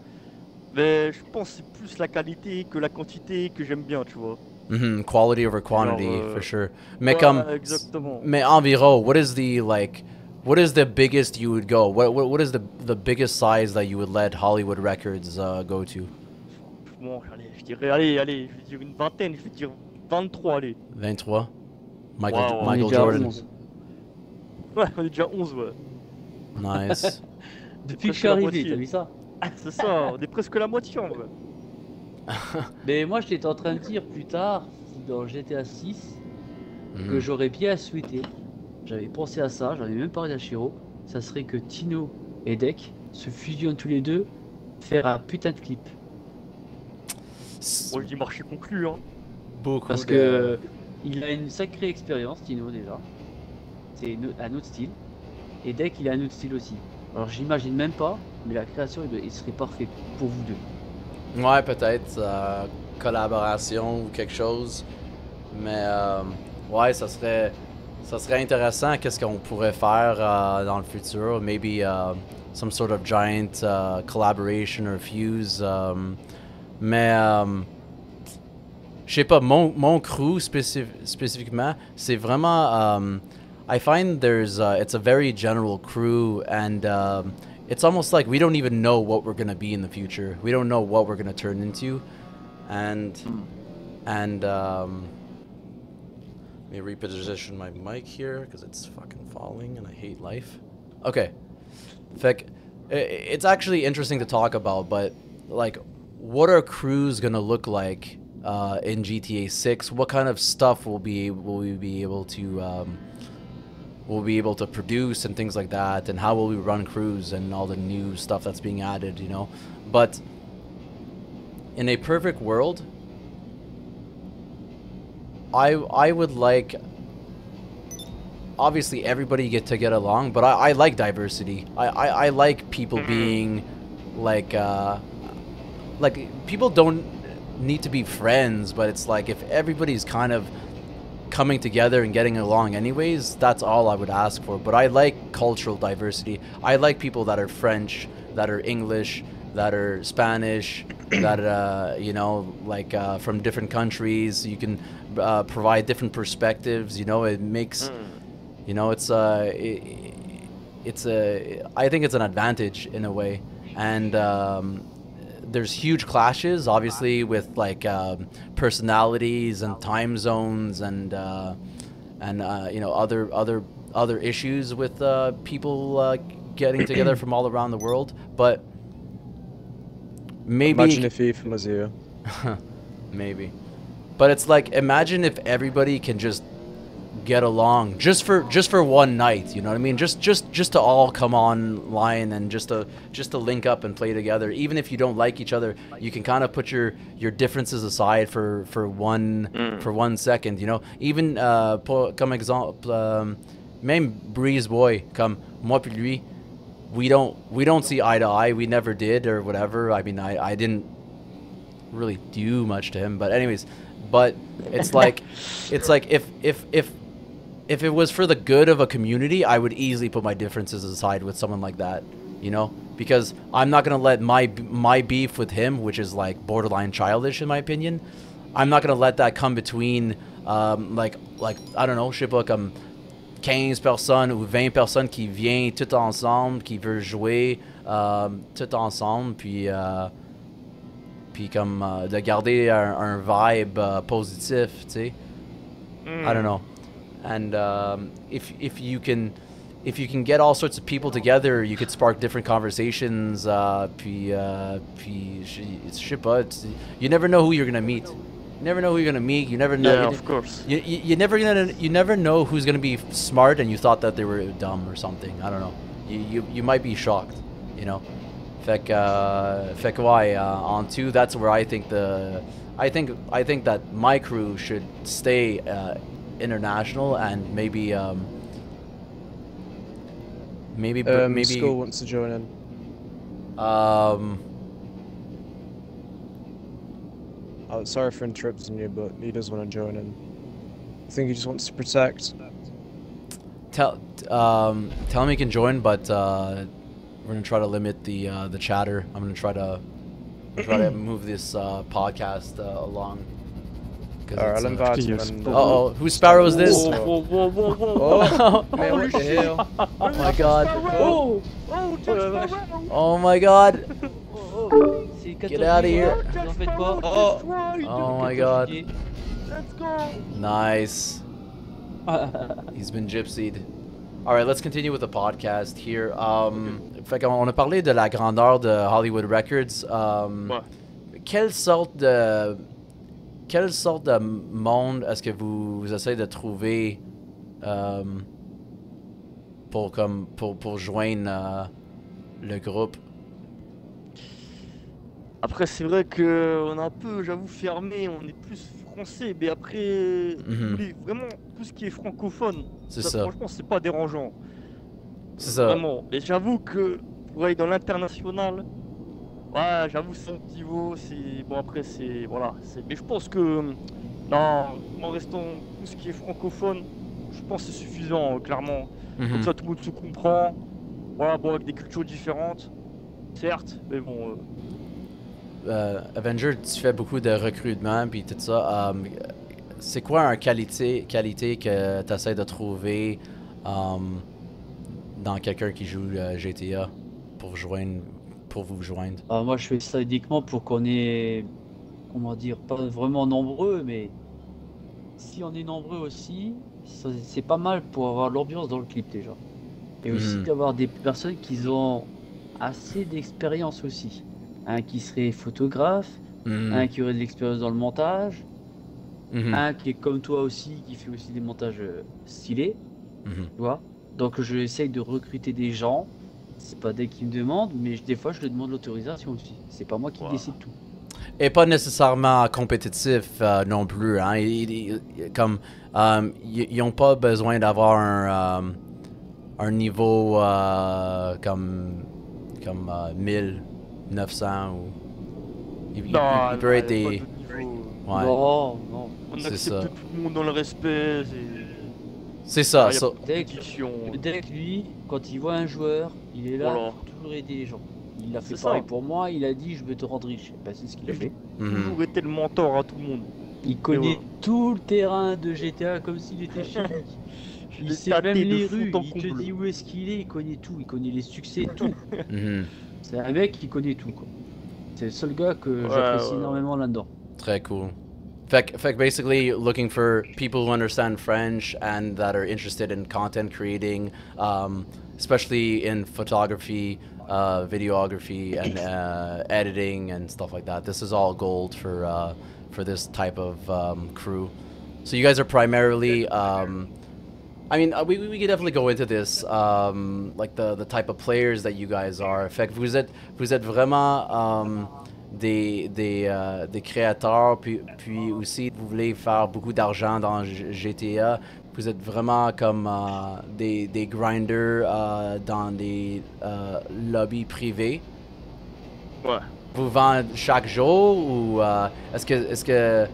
Mais je pense que c'est plus la qualité que la quantité que j'aime bien, tu vois. Mhm, Quality over quantity, euh, for sure. Mais Ouais, comme, exactement. mais environ, what is the like, what is the biggest you would go? What what, what is the the biggest size that you would let Hollywood Records uh, go to? Bon, allez, je dirais, allez, allez, je vais dire une vingtaine, je vais dire 23, allez. 23. Michael Wow. Michael Jordan. 11. Ouais, on est déjà 11, ouais. Nice. Depuis que je suis arrivé, t'as vu ça C'est ça, on est presque la moitié en vrai. Mais moi j'étais en train de dire plus tard, dans GTA 6, que Mhm. j'aurais bien souhaité, j'avais pensé à ça, j'en ai même parlé à Shiro, ça serait que Tino et Deck se fusionnent tous les deux, faire un putain de clip. Je dis marché conclu, hein. Beaucoup. Parce de- que il a une sacrée expérience, Tino déjà. C'est un autre style. Et Deck il a un autre style aussi. Alors j'imagine même pas, mais la création il, serait parfait pour vous deux. Ouais, peut-être euh, collaboration ou quelque chose. Mais euh, ouais, ça serait, ça serait intéressant. Qu'est-ce qu'on pourrait faire euh, dans le futur? Maybe uh, some sort of giant collaboration or fuse. um, mais um, je sais pas, mon, mon crew spécif- spécifiquement, c'est vraiment. Um, I find there's uh, it's a very general crew and um, it's almost like we don't even know what we're gonna be in the future. We don't know what we're gonna turn into, and and um, let me reposition my mic here because it's fucking falling and I hate life. Okay, fait it's actually interesting to talk about, but like, what are crews gonna look like uh, in GTA 6? What kind of stuff will be will we be able to um, will be able to produce and things like that? And how will we run crews and all the new stuff that's being added? You know, but in a perfect world, I I would like obviously everybody get to get along, but I, I like diversity. I, I, I like people being like uh like people don't need to be friends, but it's like if everybody's kind of coming together and getting along anyways, that's all I would ask for. But I like cultural diversity. I like people that are French, that are English, that are Spanish, that uh, you know, like uh, from different countries. You can uh, provide different perspectives. You know, it makes, you know, it's uh, it, it's a. I think it's an advantage in a way, and um, there's huge clashes, obviously, with like um, personalities and time zones and uh, and uh, you know other other other issues with uh, people uh, getting together from all around the world. But maybe Imagine if Ethan was here. maybe, but it's like imagine if everybody can just get along just for just for one night you know what i mean? Just just just to all come online and just to just to link up and play together. Even if you don't like each other you can kind of put your your differences aside for for one for one second you know? Even uh pour- comme exemple um, même breeze boy comme moi puis lui we don't we don't see eye to eye. We never did or whatever. I mean i i didn't really do much to him but anyways but it's like it's like if if if if it was for the good of a community i would easily put my differences aside with someone like that you know because i'm not going to let my my beef with him which is like borderline childish in my opinion i'm not going to let that come between um, like like i don't know je sais pas comme 15 personnes ou 20 personnes qui viennent tout ensemble qui veulent jouer euh, tout ensemble puis euh, puis comme euh, de garder un, un vibe euh, positif, tu sais. I don't hmm. know. And um, if if you can if you can get all sorts of people together, you could spark different conversations. Uh, puis uh, puis je je it's- You never know who you're gonna meet. You never know who you're gonna meet. You never know. Yeah, you, of course. you, you, you never gonna you never know who's gonna be smart and you thought that they were dumb or something. I don't know. You you, you might be shocked. You know. Que, uh, fait que uh, on two, that's where I think the, I think I think that my crew should stay uh, international and maybe um, maybe Um, maybe School wants to join in. um Oh, sorry for interrupting you, but he does want to join in. I think he just wants to protect. tell um, tell him he can join, but uh, we're gonna try to limit the uh, the chatter. I'm gonna try to try to move this uh, podcast uh, along. 'Cause Alright, it's, I'll uh, invite him Uh oh, whose sparrow is this? Whoa, whoa, whoa, whoa, whoa. Oh, man, what the hell? Oh my god. Oh, oh, Sparrow. Oh my god. Get out of here. Vous en faites pas Oh, Oh my god. Let's go. Nice. He's been gypsied. All right, let's continue with the podcast here. Um, fait qu'on a parlé de la grandeur de Hollywood Records. Um, Ouais. Quelle sorte de quelle sorte de monde est-ce que vous, vous essayez de trouver um, pour comme pour, pour joindre euh, le groupe? Après, c'est vrai que on est un peu, j'avoue, fermé. On est plus français, mais après, Mhm. vraiment, tout ce qui est francophone, C'est ça. Franchement, c'est pas dérangeant. C'est ça. Vraiment. Et j'avoue que pour aller dans l'international, ouais, j'avoue, c'est un petit niveau. C'est bon après, c'est voilà. Mais je pense que non, en restant tout ce qui est francophone, je pense que c'est suffisant, euh, clairement. Mhm. Comme ça, tout le monde se comprend. Voilà, bon, avec des cultures différentes, certes, mais bon. euh, euh, Avenger, tu fais beaucoup de recrutement puis tout ça. um, c'est quoi un qualité, qualité que tu essaies de trouver um, dans quelqu'un qui joue euh, GTA pour joindre pour vous joindre? Ah, moi, je fais ça uniquement pour qu'on ait, comment dire, pas vraiment nombreux, mais si on est nombreux aussi, c'est pas mal pour avoir l'ambiance dans le clip déjà. Et aussi Mhm. d'avoir des personnes qui ont assez d'expérience aussi, hein, qui seraient photographes, Mhm. un qui aurait de l'expérience dans le montage, Mhm. un qui est comme toi aussi, qui fait aussi des montages euh, stylés, tu vois. Donc je essaye de recruter des gens. C'est pas dès qu'ils me demandent, mais je- des fois je leur demande l'autorisation aussi. C'est pas moi qui Wow. décide tout. Et pas nécessairement compétitif euh, non plus. Hein. Ils, ils- ils- comme, euh, ils n'ont pas besoin d'avoir un, euh, un niveau euh, comme, comme euh, 1000, 900 ou. Il, Non, il peut non, être des. Ouais. Non, non. On C'est accepte ça. tout le monde dans le respect. C'est- ça. Ah, a ça- pas de Dès- compétition. Dès lui, quand il voit un joueur, il est là Voilà. pour toujours aider les gens. Il a fait pareil ça. pour moi, il a dit je veux te rendre riche. Bah, c'est ce qu'il a fait. Mhm. toujours été le mentor à tout le monde. Il connaît ouais. tout le terrain de GTA comme s'il était chez lui. Il sait même les rues, il te comble. dit où est-ce qu'il est, il connaît tout, il connaît les succès, tout. Mhm. C'est un mec qui connaît tout. C'est le seul gars que Ouais, j'apprécie ouais. énormément là-dedans. Très cool. Fait, fact, basically looking for people who understand French and that are interested in content creating, um, especially in photography, uh, videography, and uh, editing and stuff like that. This is all gold for uh, for this type of um, crew. So you guys are primarily. Um, I mean, uh, we, we could definitely go into this, um, like the, the type of players that you guys are. Fait vous êtes, vous êtes vraiment um, des, des, euh, des créateurs, puis, puis aussi vous voulez faire beaucoup d'argent dans GTA. Vous êtes vraiment comme euh, des, des grinders euh, dans des euh, lobbies privés. Ouais. Vous vendez chaque jour ou euh, est-ce que est-ce que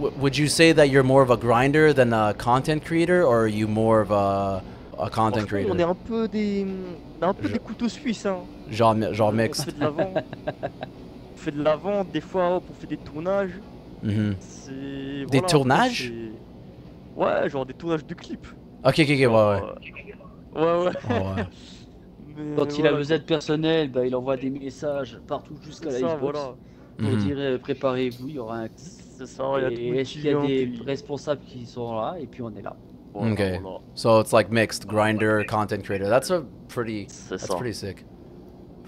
w- would you say that you're more of a grinder than a content creator or are you more of a, a content creator? on est un peu des, un peu Je- des couteaux suisses. Hein. Genre genre On fait de on fait de la vente, des fois hop, on fait des tournages. Mhm. Des voilà, tournages Ouais, genre des tournages de clips. Ok ok ok ouais euh, Ouais ouais. Ouais, ouais. Mais Quand il a besoin de personnel, bah, il envoie des messages partout jusqu'à la Xbox voilà. pour dire euh, préparez-vous, il y aura un C'est ça, il y a est-ce qu'il y des qui- responsables qui sont là et puis on est là. Voilà, Ok. voilà. So it's like mixed grinder content creator. That's a pretty C'est that's ça. pretty sick.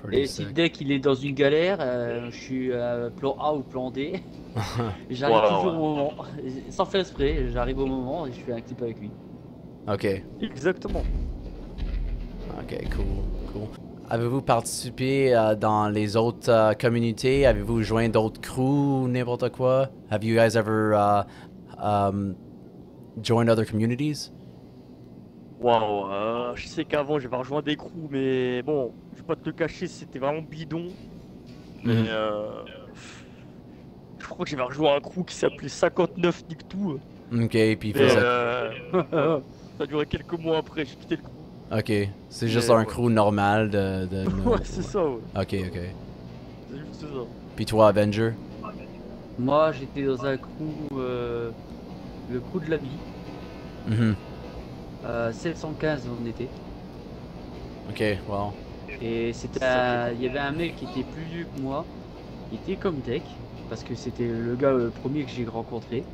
Pretty Et si dès qu'il est dans une galère, euh, je suis à plan A ou plan D, j'arrive toujours ouais. au moment. Sans faire exprès, j'arrive au moment et je fais un clip avec lui. ok. Exactement. Ok, cool, cool. Avez-vous participé euh, dans les autres euh, communautés? Avez-vous joint d'autres crews ou n'importe quoi? Have you guys ever uh, um, joined other communities? Waouh, euh, je sais qu'avant j'avais rejoint des crews, mais bon, je vais pas te le cacher, c'était vraiment bidon. Mais Mhm. euh, je crois que j'avais rejoint un crew qui s'appelait 59 Nick Tout. Ok, puis il Mais faisait. euh, ça a duré quelques mois après, j'ai quitté le crew. Ok, c'est juste un ouais. crew normal de. de ouais, c'est ça, ouais. Ok, ok. C'est juste ça. Puis toi, Avenger? Moi j'étais dans un crew, euh, le crew de la vie. Mhm. Euh, 715 on était. Ok, wow. Et c'était un- il y avait un mec qui était plus vieux que moi. Il était comme Tech, parce que c'était le gars le premier que j'ai rencontré.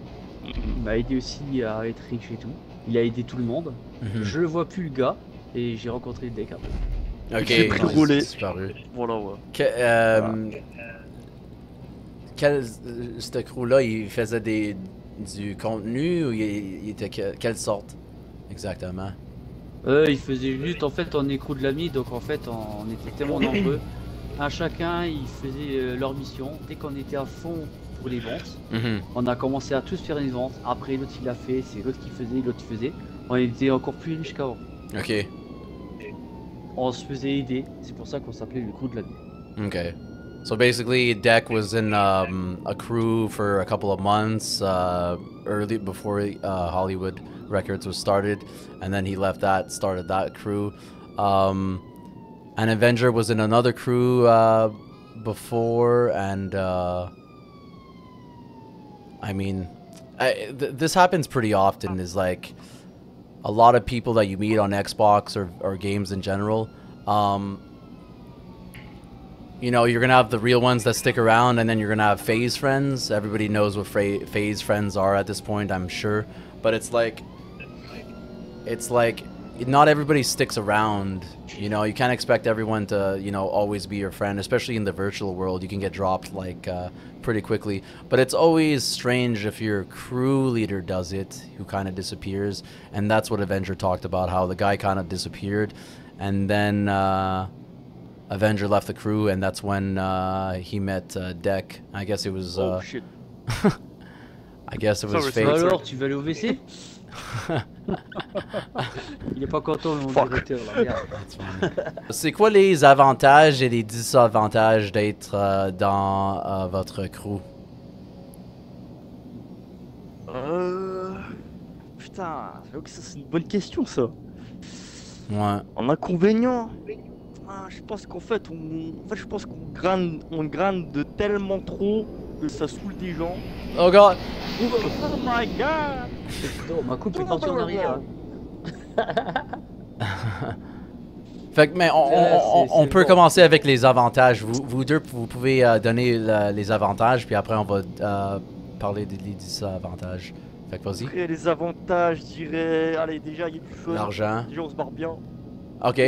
Il m'a aidé aussi à être riche et tout. Il a aidé tout le monde. Mhm. Je le vois plus le gars et j'ai rencontré le deck après. Ok, J'ai pris disparu. Voilà, ouais. Que, euh, quel, euh, ce crew-là, il faisait des, du contenu ou il, il était que- quelle sorte? Exactement? Euh, il faisait juste en fait on est crew de l'ami donc en fait on, était tellement nombreux. Un chacun ils faisaient euh, leur mission. Dès qu'on était à fond pour les ventes, Mhm. on a commencé à tous faire une vente. Après l'autre il a fait, c'est l'autre qui faisait, l'autre qui faisait. On était encore plus riches qu'avant. Ok, On se faisait aider. C'est pour ça qu'on s'appelait le crew de l'ami. ok. So basically, Deck was in um, a crew for a couple of months uh, early before uh, Hollywood Records was started, and then he left that, started that crew. Um, and Avenger was in another crew uh, before, and uh, I mean, I, th- this happens pretty often. Is like a lot of people that you meet on Xbox or, or games in general. Um, you know, you're gonna have the real ones that stick around, and then you're gonna have phase friends. Everybody knows what phase friends are at this point, I'm sure. But it's like, it's like not everybody sticks around. You know, you can't expect everyone to, you know, always be your friend, especially in the virtual world. You can get dropped like uh, pretty quickly. But it's always strange if your crew leader does it, who kind of disappears. And that's what Avenger talked about, how the guy kind of disappeared. And then uh, Avenger left the crew, and that's when uh, he met uh, Deck. I guess it was. Oh Uh, shit. I guess it was Sorry, fate. Alors, tu vas aller au WC Il est pas content, mon directeur, là, regarde. C'est quoi les avantages et les désavantages d'être euh, dans euh, votre crew? Euh... Putain, j'avoue que ça c'est une bonne question ça. Ouais. En inconvénient, ah, je pense qu'en fait, on... en fait, je pense qu'on grande, on grande de tellement trop que ça saoule des gens. Oh god! Oh my god! Non, ma coupe est partie en arrière. Fait que, mais on, Là, on- on- on c'est peut bon. commencer avec les avantages. Vous, vous deux, vous pouvez euh, donner le- les avantages, puis après on va euh, parler des, des désavantages. Fait que vas-y. Les avantages, je dirais. Allez, déjà, il y a du fun. L'argent. Déjà, on se barre bien. Ok,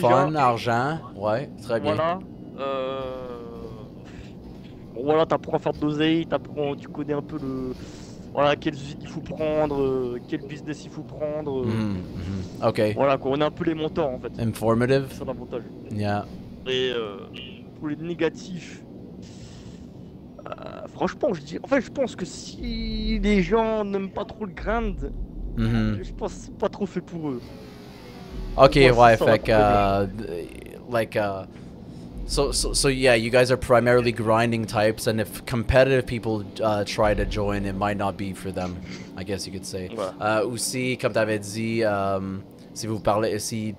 fun, argent. Ouais, très bien. Voilà. Euh... Bon, voilà, t'apprends à faire de l'oseille, t'apprends, tu connais un peu le. Voilà, usines il faut prendre, euh, quel business il faut prendre. euh, Mhm, mhm. Ok. Voilà, quoi, on est un peu les mentors en fait. Informative. C'est ça l'avantage. Yeah. Et euh, pour les négatifs, euh, franchement, je dis, en fait, je pense que si les gens n'aiment pas trop le grind, Mhm. je pense que c'est pas trop fait pour eux. Ok, Ouais, fait que, uh, like, uh, so, so, so yeah, you guys are primarily grinding types, and if competitive people uh, try to join, it might not be for them, I guess you could say. Ouais. Euh, aussi, comme tu avais dit, um, si vous parlez, si,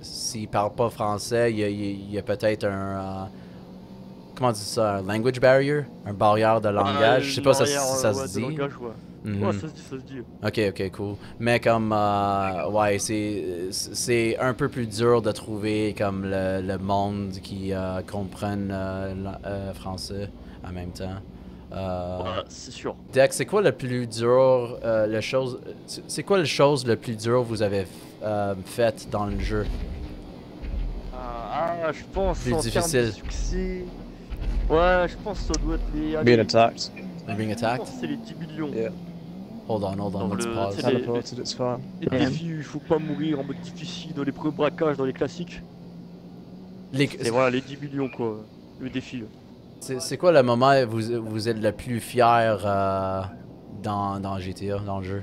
s'ils parlent pas français, il y a, il y a- il y a peut-être un, uh, comment on dit ça, un language barrier, un barrière de langage. Je sais pas si ça, ça se dit. Langage, ouais. Ouais, ça se dit, ça se dit. Ok, ok, cool. Mais comme, euh, ouais, c'est c'est un peu plus dur de trouver comme le, le monde qui euh, comprenne euh, euh, français en même temps. Euh, Ouais, c'est sûr. Dex, c'est quoi le plus dur, euh, le chose, c'est quoi la chose le plus dur que vous avez euh, fait dans le jeu? Ah, je pense Plus en termes de difficile. succès. Ouais, je pense que ça doit être les. Being attacked. Being attacked? c'est les 10 millions. Yeah. Hold on, hold on, Dans let's le- pause. c'est les- Teleported, it's fine. Les Ouais. défis, il faut pas mourir en mode difficile dans les premiers braquages, dans les classiques. Les- Et voilà, les 10 millions quoi. Le défi. là. C'est quoi le moment où vous, vous êtes le plus fier euh, dans, dans GTA, dans le jeu?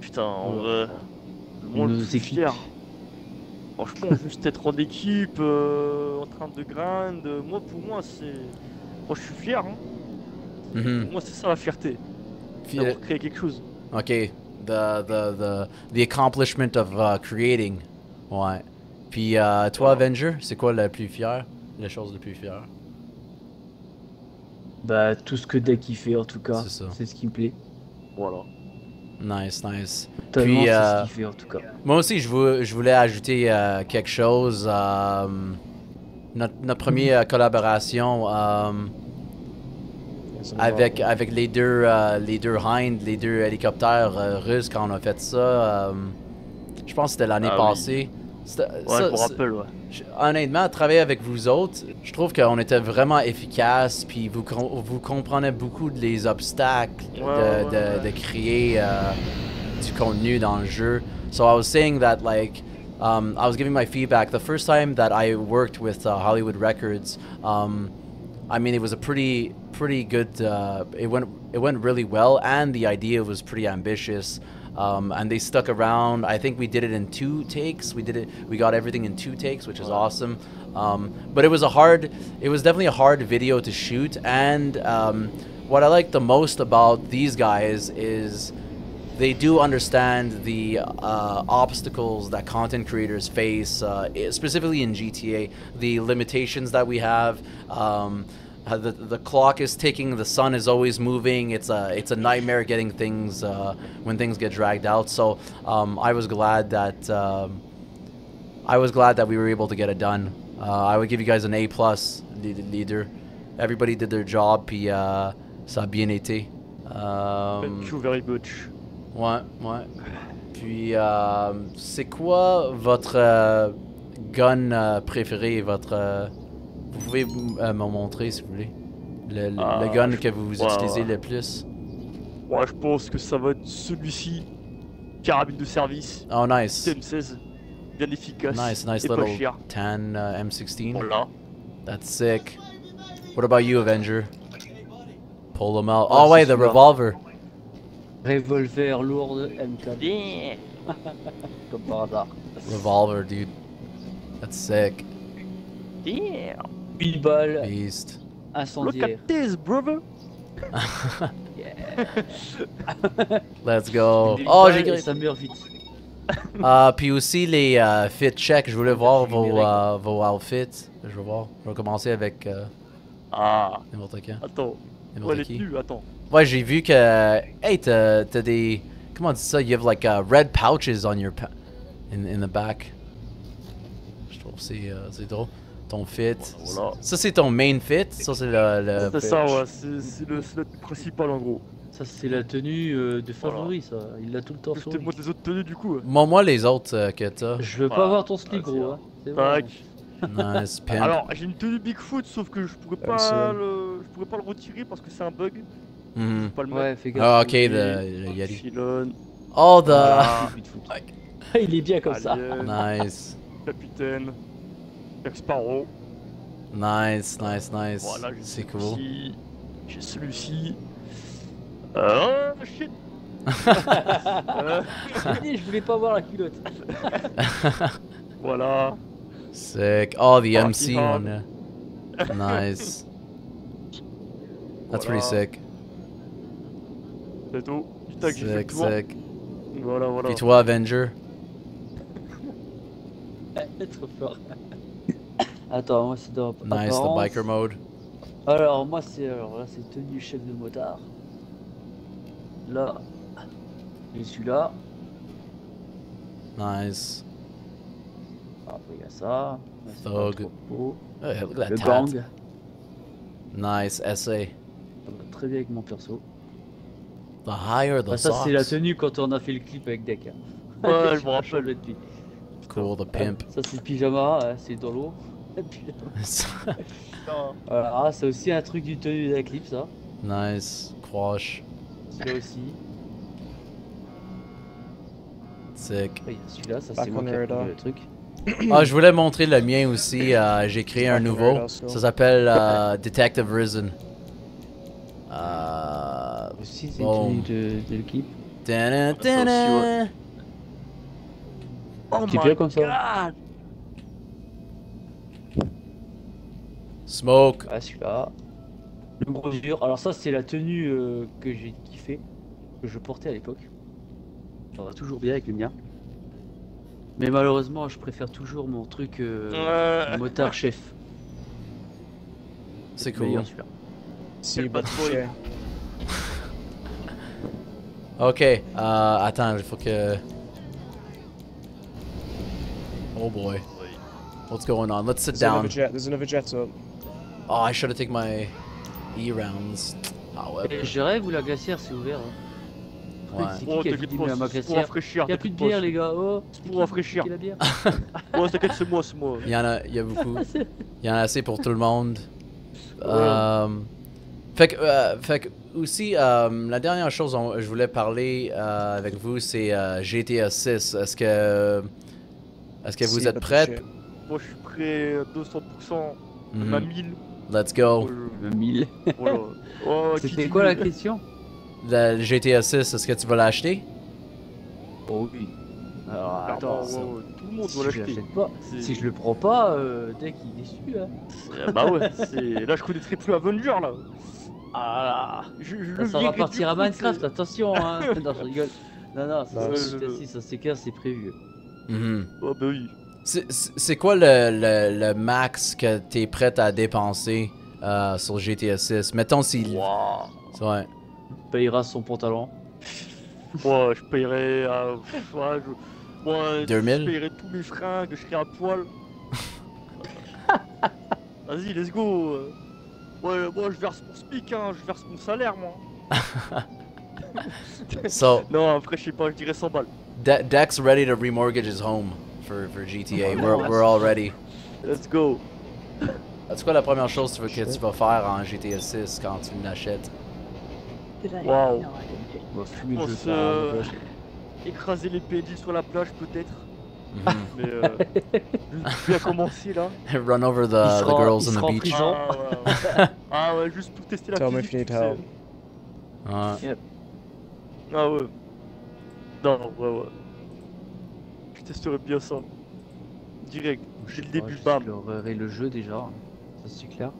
Putain, en vrai. Moi, fier. Franchement, juste être en équipe, euh, en train de grind, euh, moi pour moi c'est. Moi je suis fier, hein. Mhm. Pour moi c'est ça la fierté. Fi- D'avoir créé quelque chose. Ok, the, the, the, the accomplishment of uh, creating. Ouais. Puis euh, toi, Ouais. Avenger, c'est quoi le plus fier? La chose le plus fier? Bah, tout ce que Deck il fait, en tout cas, C'est ça. c'est ce qui me plaît. Voilà. Nice, nice. Tellement, Puis, euh, ce qu'il fait, en tout cas. Moi aussi, je, vou- je voulais ajouter euh, quelque chose. euh, notre, notre première collaboration euh, avec, avec les deux, euh, les deux Hind, les deux hélicoptères euh, russes quand on a fait ça. euh, je pense que c'était l'année Ah oui. passée. C'était- Ouais, ça- je me rappelle, ouais. Honnêtement, travailler avec vous autres, je trouve qu'on était vraiment efficace, puis vous, vous comprenez beaucoup les obstacles de, Ouais, de, ouais. de créer euh, du contenu dans le jeu. So I was saying that like um, I was giving my feedback the first time that I worked with uh, Hollywood Records. Um, I mean, it was a pretty pretty good. Uh, it went it went really well, and the idea was pretty ambitious. Um, and they stuck around. I think we did it in two takes. We did it. We got everything in two takes, which is awesome. Um, but it was a hard. It was definitely a hard video to shoot. And um, what I like the most about these guys is they do understand the uh, obstacles that content creators face, uh, specifically in GTA, the limitations that we have. Um, the, the clock is ticking, the sun is always moving. It's a it's a nightmare getting things uh, when things get dragged out. So um, I was glad that um, I was glad that we were able to get it done. Uh, I would give you guys an A plus leader. Everybody did their job, puis uh, ça a bien été. Um, Thank you very much. Ouais, ouais. Puis, euh, c'est quoi votre euh, gun euh, préféré, votre... vous pouvez me montrer, s'il vous plaît? Le, le- Ah, le gun je- que vous ouais, utilisez ouais. le plus? Ouais, je pense que ça va être celui-ci. Carabine de service. Oh, nice. TM16. Bien efficace. Nice, nice et pas little cher. 10 uh, M16. Voilà. That's sick. What about you, Avenger? Pull them out. Ah, Oh, wait, the revolver. Revolver lourde M4, Yeah. comme par hasard. Revolver, dude. That's sick. Yeah. 1000 balles, Beast. Look incendiaire. at this, brother. Yeah. Let's go. 1000 Oh, j'ai gagné. Ça meurt vite. Ah, puis aussi les euh, fit checks. Je voulais voir vos, euh, vos outfits. Je veux voir. Je vais commencer avec euh, Ah, n'importe qui. attends. N'importe qui. attends. Ouais, j'ai vu que. Hey, t'as des. Comment on dit ça? You have like uh, red pouches on your. Pa in, in the back. Je trouve que c'est euh, c'est drôle. Ton fit. Voilà. Ça, c'est ton main fit? Ça, c'est le. le- C'est ça, ouais, c'est le, le principal en gros. Ça, c'est la tenue euh, de favori, ça. Il l'a tout le temps sur lui. montre les autres tenues du coup. Moi, moi, les autres euh, que t'as. Je veux pas voir ton slip, gros. Hein. Tac. Nice. Alors, j'ai une tenue Bigfoot, sauf que je pourrais pas le, je pourrais pas le retirer parce que c'est un bug. Peux pas le. Ouais, fais gaffe. Ah, ok, le, le. Chilon, Oh, the. Voilà. Il est bien comme ça. Alien, Nice. Capitaine, Jack Sparrow. Nice, nice, nice. Voilà, c'est cool. celui-ci, J'ai celui-ci. Euh, oh shit. Euh, je voulais pas voir la culotte. voilà. Sick. Oh, the MC hard. on there. Nice. That's pretty Voilà. sick. C'est tout. Tac, j'ai fait le Sick, tour. sick. Voilà, voilà. Puis toi, Avenger? Trop fort. Attends, moi c'est dans Nice, the apparence. biker mode. Alors moi c'est alors là c'est tenue chef de motard. Là et celui-là. Nice. Après il y a ça. Thug. Hey, look at Le that tat. gang. Nice, essay. Ça va très bien avec mon perso. The higher the Bah, ça c'est la tenue quand on a fait le clip avec Deck. hein. Ouais, je me rappelle. changé depuis. Cool, the pimp. Ça c'est le pyjama, hein, c'est dans l'eau. Voilà, ah, c'est aussi un truc du tenue de la clip ça. nice. Quash. Celui-là aussi. Sick. Après, il y a celui-là, ça c'est moi qui ai le truc. Ah, je voulais montrer le mien aussi. euh, J'ai créé un nouveau. Ça s'appelle euh, Detective Risen. Euh... Aussi c'est Bon. une tenue de, de l'équipe. ouais. Oh my comme ça. god. Smoke. Ah celui-là. Le gros dur. Alors ça c'est la tenue euh, que j'ai kiffé, que je portais à l'époque. Ça va toujours bien avec le mien. Mais malheureusement je préfère toujours mon truc euh, Ouais. motard chef. C'est cool. Meilleur, Ok, euh, attends, il faut que. Oh boy. What's going on? Let's sit There's down. another jet. There's another jet up. Oh, I should have taken my E rounds. Ah ouais. Et Je rêve ou la glacière c'est ouvert. hein. Ouais. C'est Oh, t'inquiète pas, c'est pour rafraîchir. Y'a plus de bière les gars. Oh, C'est pour rafraîchir. la bière Ouais, t'inquiète, c'est moi, c'est moi. Il y en a, il y a beaucoup. C'est- Il y en a assez pour tout le monde. Ouais. Euh, fait que, euh, fait que aussi, euh, la dernière chose dont je voulais parler euh, avec vous, c'est euh, GTA 6. Est-ce que, est-ce que vous êtes share. Moi, je suis prêt à 200%. Mhm. Ma 1000. Let's go. Le 1000. Voilà. Oh, C'était quoi la question? Le GTA 6, est-ce que tu vas l'acheter? Oh oui. Alors Attends, attends, ouais, tout le monde si doit l'acheter. si je le prends pas, euh, dès qu'il est déçu là. Ah Bah ouais, là je connaîtrais plus Avenger là. Ah Je, je ça va partir à Minecraft, attention hein Non, je rigole. Non, non, ça, Bah, c'est ouais. si, ça c'est clair, c'est prévu. Oh bah oui. C'est- quoi le, le, le max que tu es prêt à dépenser euh, sur GTA 6? Mettons s'il. Waouh. Ouais. Payera son pantalon. Moi je paierais. euh, ouais, je... Moi 2000? je paierais tous mes fringues, je serais à poil. Vas-y, let's go. Ouais, moi je verse mon SMIC, hein, je verse mon salaire moi. So, Non, après je sais pas, je dirais 100 balles. De- Deck's ready to remortgage his home for, for GTA. We're, we're all ready. Let's go. C'est quoi la première chose que tu, vas faire en GTA 6 quand tu l'achètes? Wow. No. On va se-. Écraser les PNJ sur la plage peut-être. Mhm. Mais euh, bien commencer là. Run over the, the girls on the beach. Ah ouais, ouais. ah ouais, juste pour tester la Tell me physique. if you need tu sais. help. Ouais. Ah ouais. Non, ouais, ouais. Je testerai bien ça. Direct, dès le début, Ouais, bam. J'explorerai le jeu déjà. Ça c'est clair.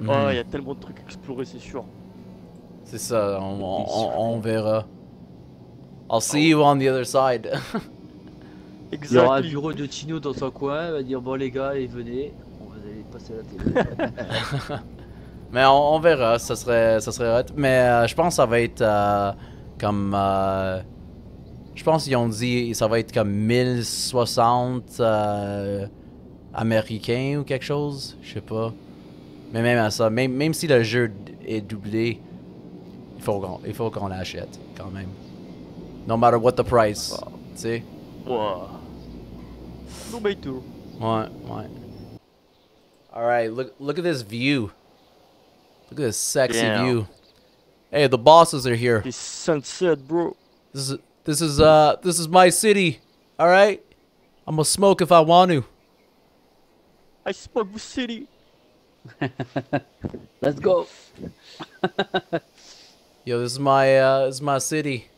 Mhm. Ah, il y a tellement de trucs à explorer, c'est sûr. C'est ça, on, on, on- on verra. I'll see you on the other side. Il y aura un bureau de Tino dans son coin. Il va dire Bon, les gars, allez, venez. On va aller passer à la télé. Mais on, on verra, ça serait, ça serait hot. Mais euh, je pense que ça va être euh, comme. euh, je pense qu'ils ont dit ça va être comme 1060 euh, américains ou quelque chose. Je sais pas. Mais même à ça, même, même si le jeu est doublé, il faut qu'on il faut qu'on l'achète quand même. No matter what the price. Tu sais? Wow. No matter. Ouais, ouais. Alright, look look at this view. Look at this sexy Yeah. view. Hey, the bosses are here. Des sunset, bro. This is this is uh this is my city. Alright? I'm gonna smoke if I want to. I smoke the city. Let's go. Yo, this is my uh this is my city.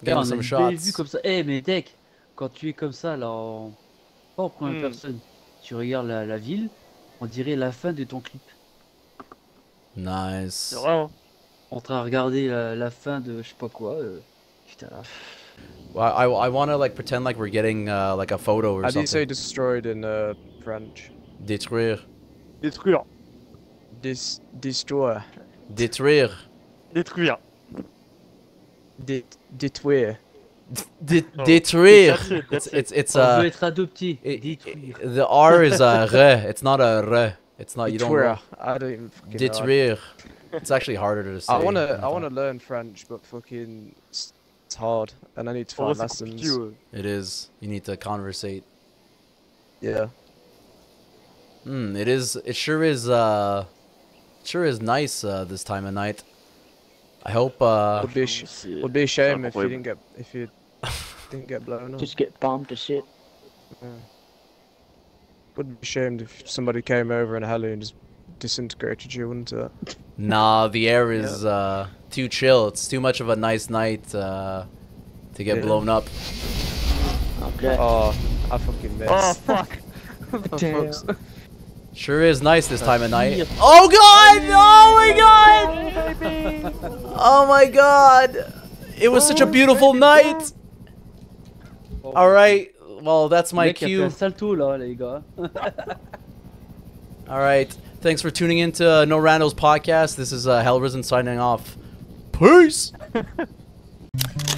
Regarde, on a shots. comme ça. Eh, mais Deck, quand tu es comme ça, là, en... pas en première Hmm. personne, tu regardes la, la ville, on dirait la fin de ton clip. Nice. C'est vrai, hein. En train de regarder la, la fin de je sais pas quoi. euh, Putain, là. Well, I I want to like pretend like we're getting uh like a photo or How do you say something. destroyed in uh, French? Détruire. Détruire. Dis destroy. Détruire. Détruire. Dit détruire. Dé- Oh. Détruire. That's it, that's It's it's it's on veut uh être adopté. it- Détruire. it- the R is a re. It's not a re. It's not you don't. Détruire. roll. I don't even fucking know. Détruire. It's actually harder to say. I wanna than I wanna learn French, but fucking it's it's hard, and I need to En find vrai, c'est compliqué, lessons. ouais. It is. You need to conversate. Yeah. Hmm. It is. It sure is. Uh. Sure is nice uh, this time of night. I hope. Uh. Would be a sh- C'est- would be a shame if you didn't get if you didn't get blown up. Just get bombed to shit. Would be ashamed if somebody came over in a heli and just disintegrated you, wouldn't it? Nah. The air is uh too chill. It's too much of a nice night uh to get Yeah. blown up. Okay. Oh, I fucking missed. Oh, fuck. Damn. Sure is nice this time of night. Oh god! Oh my god! Oh my god! It was such a beautiful night! Alright, well that's my Le mec, il a fait cue. un salto là, les gars. Alright, thanks for tuning in to uh, No Randos podcast. This is uh, Hellrisen signing off. Peace!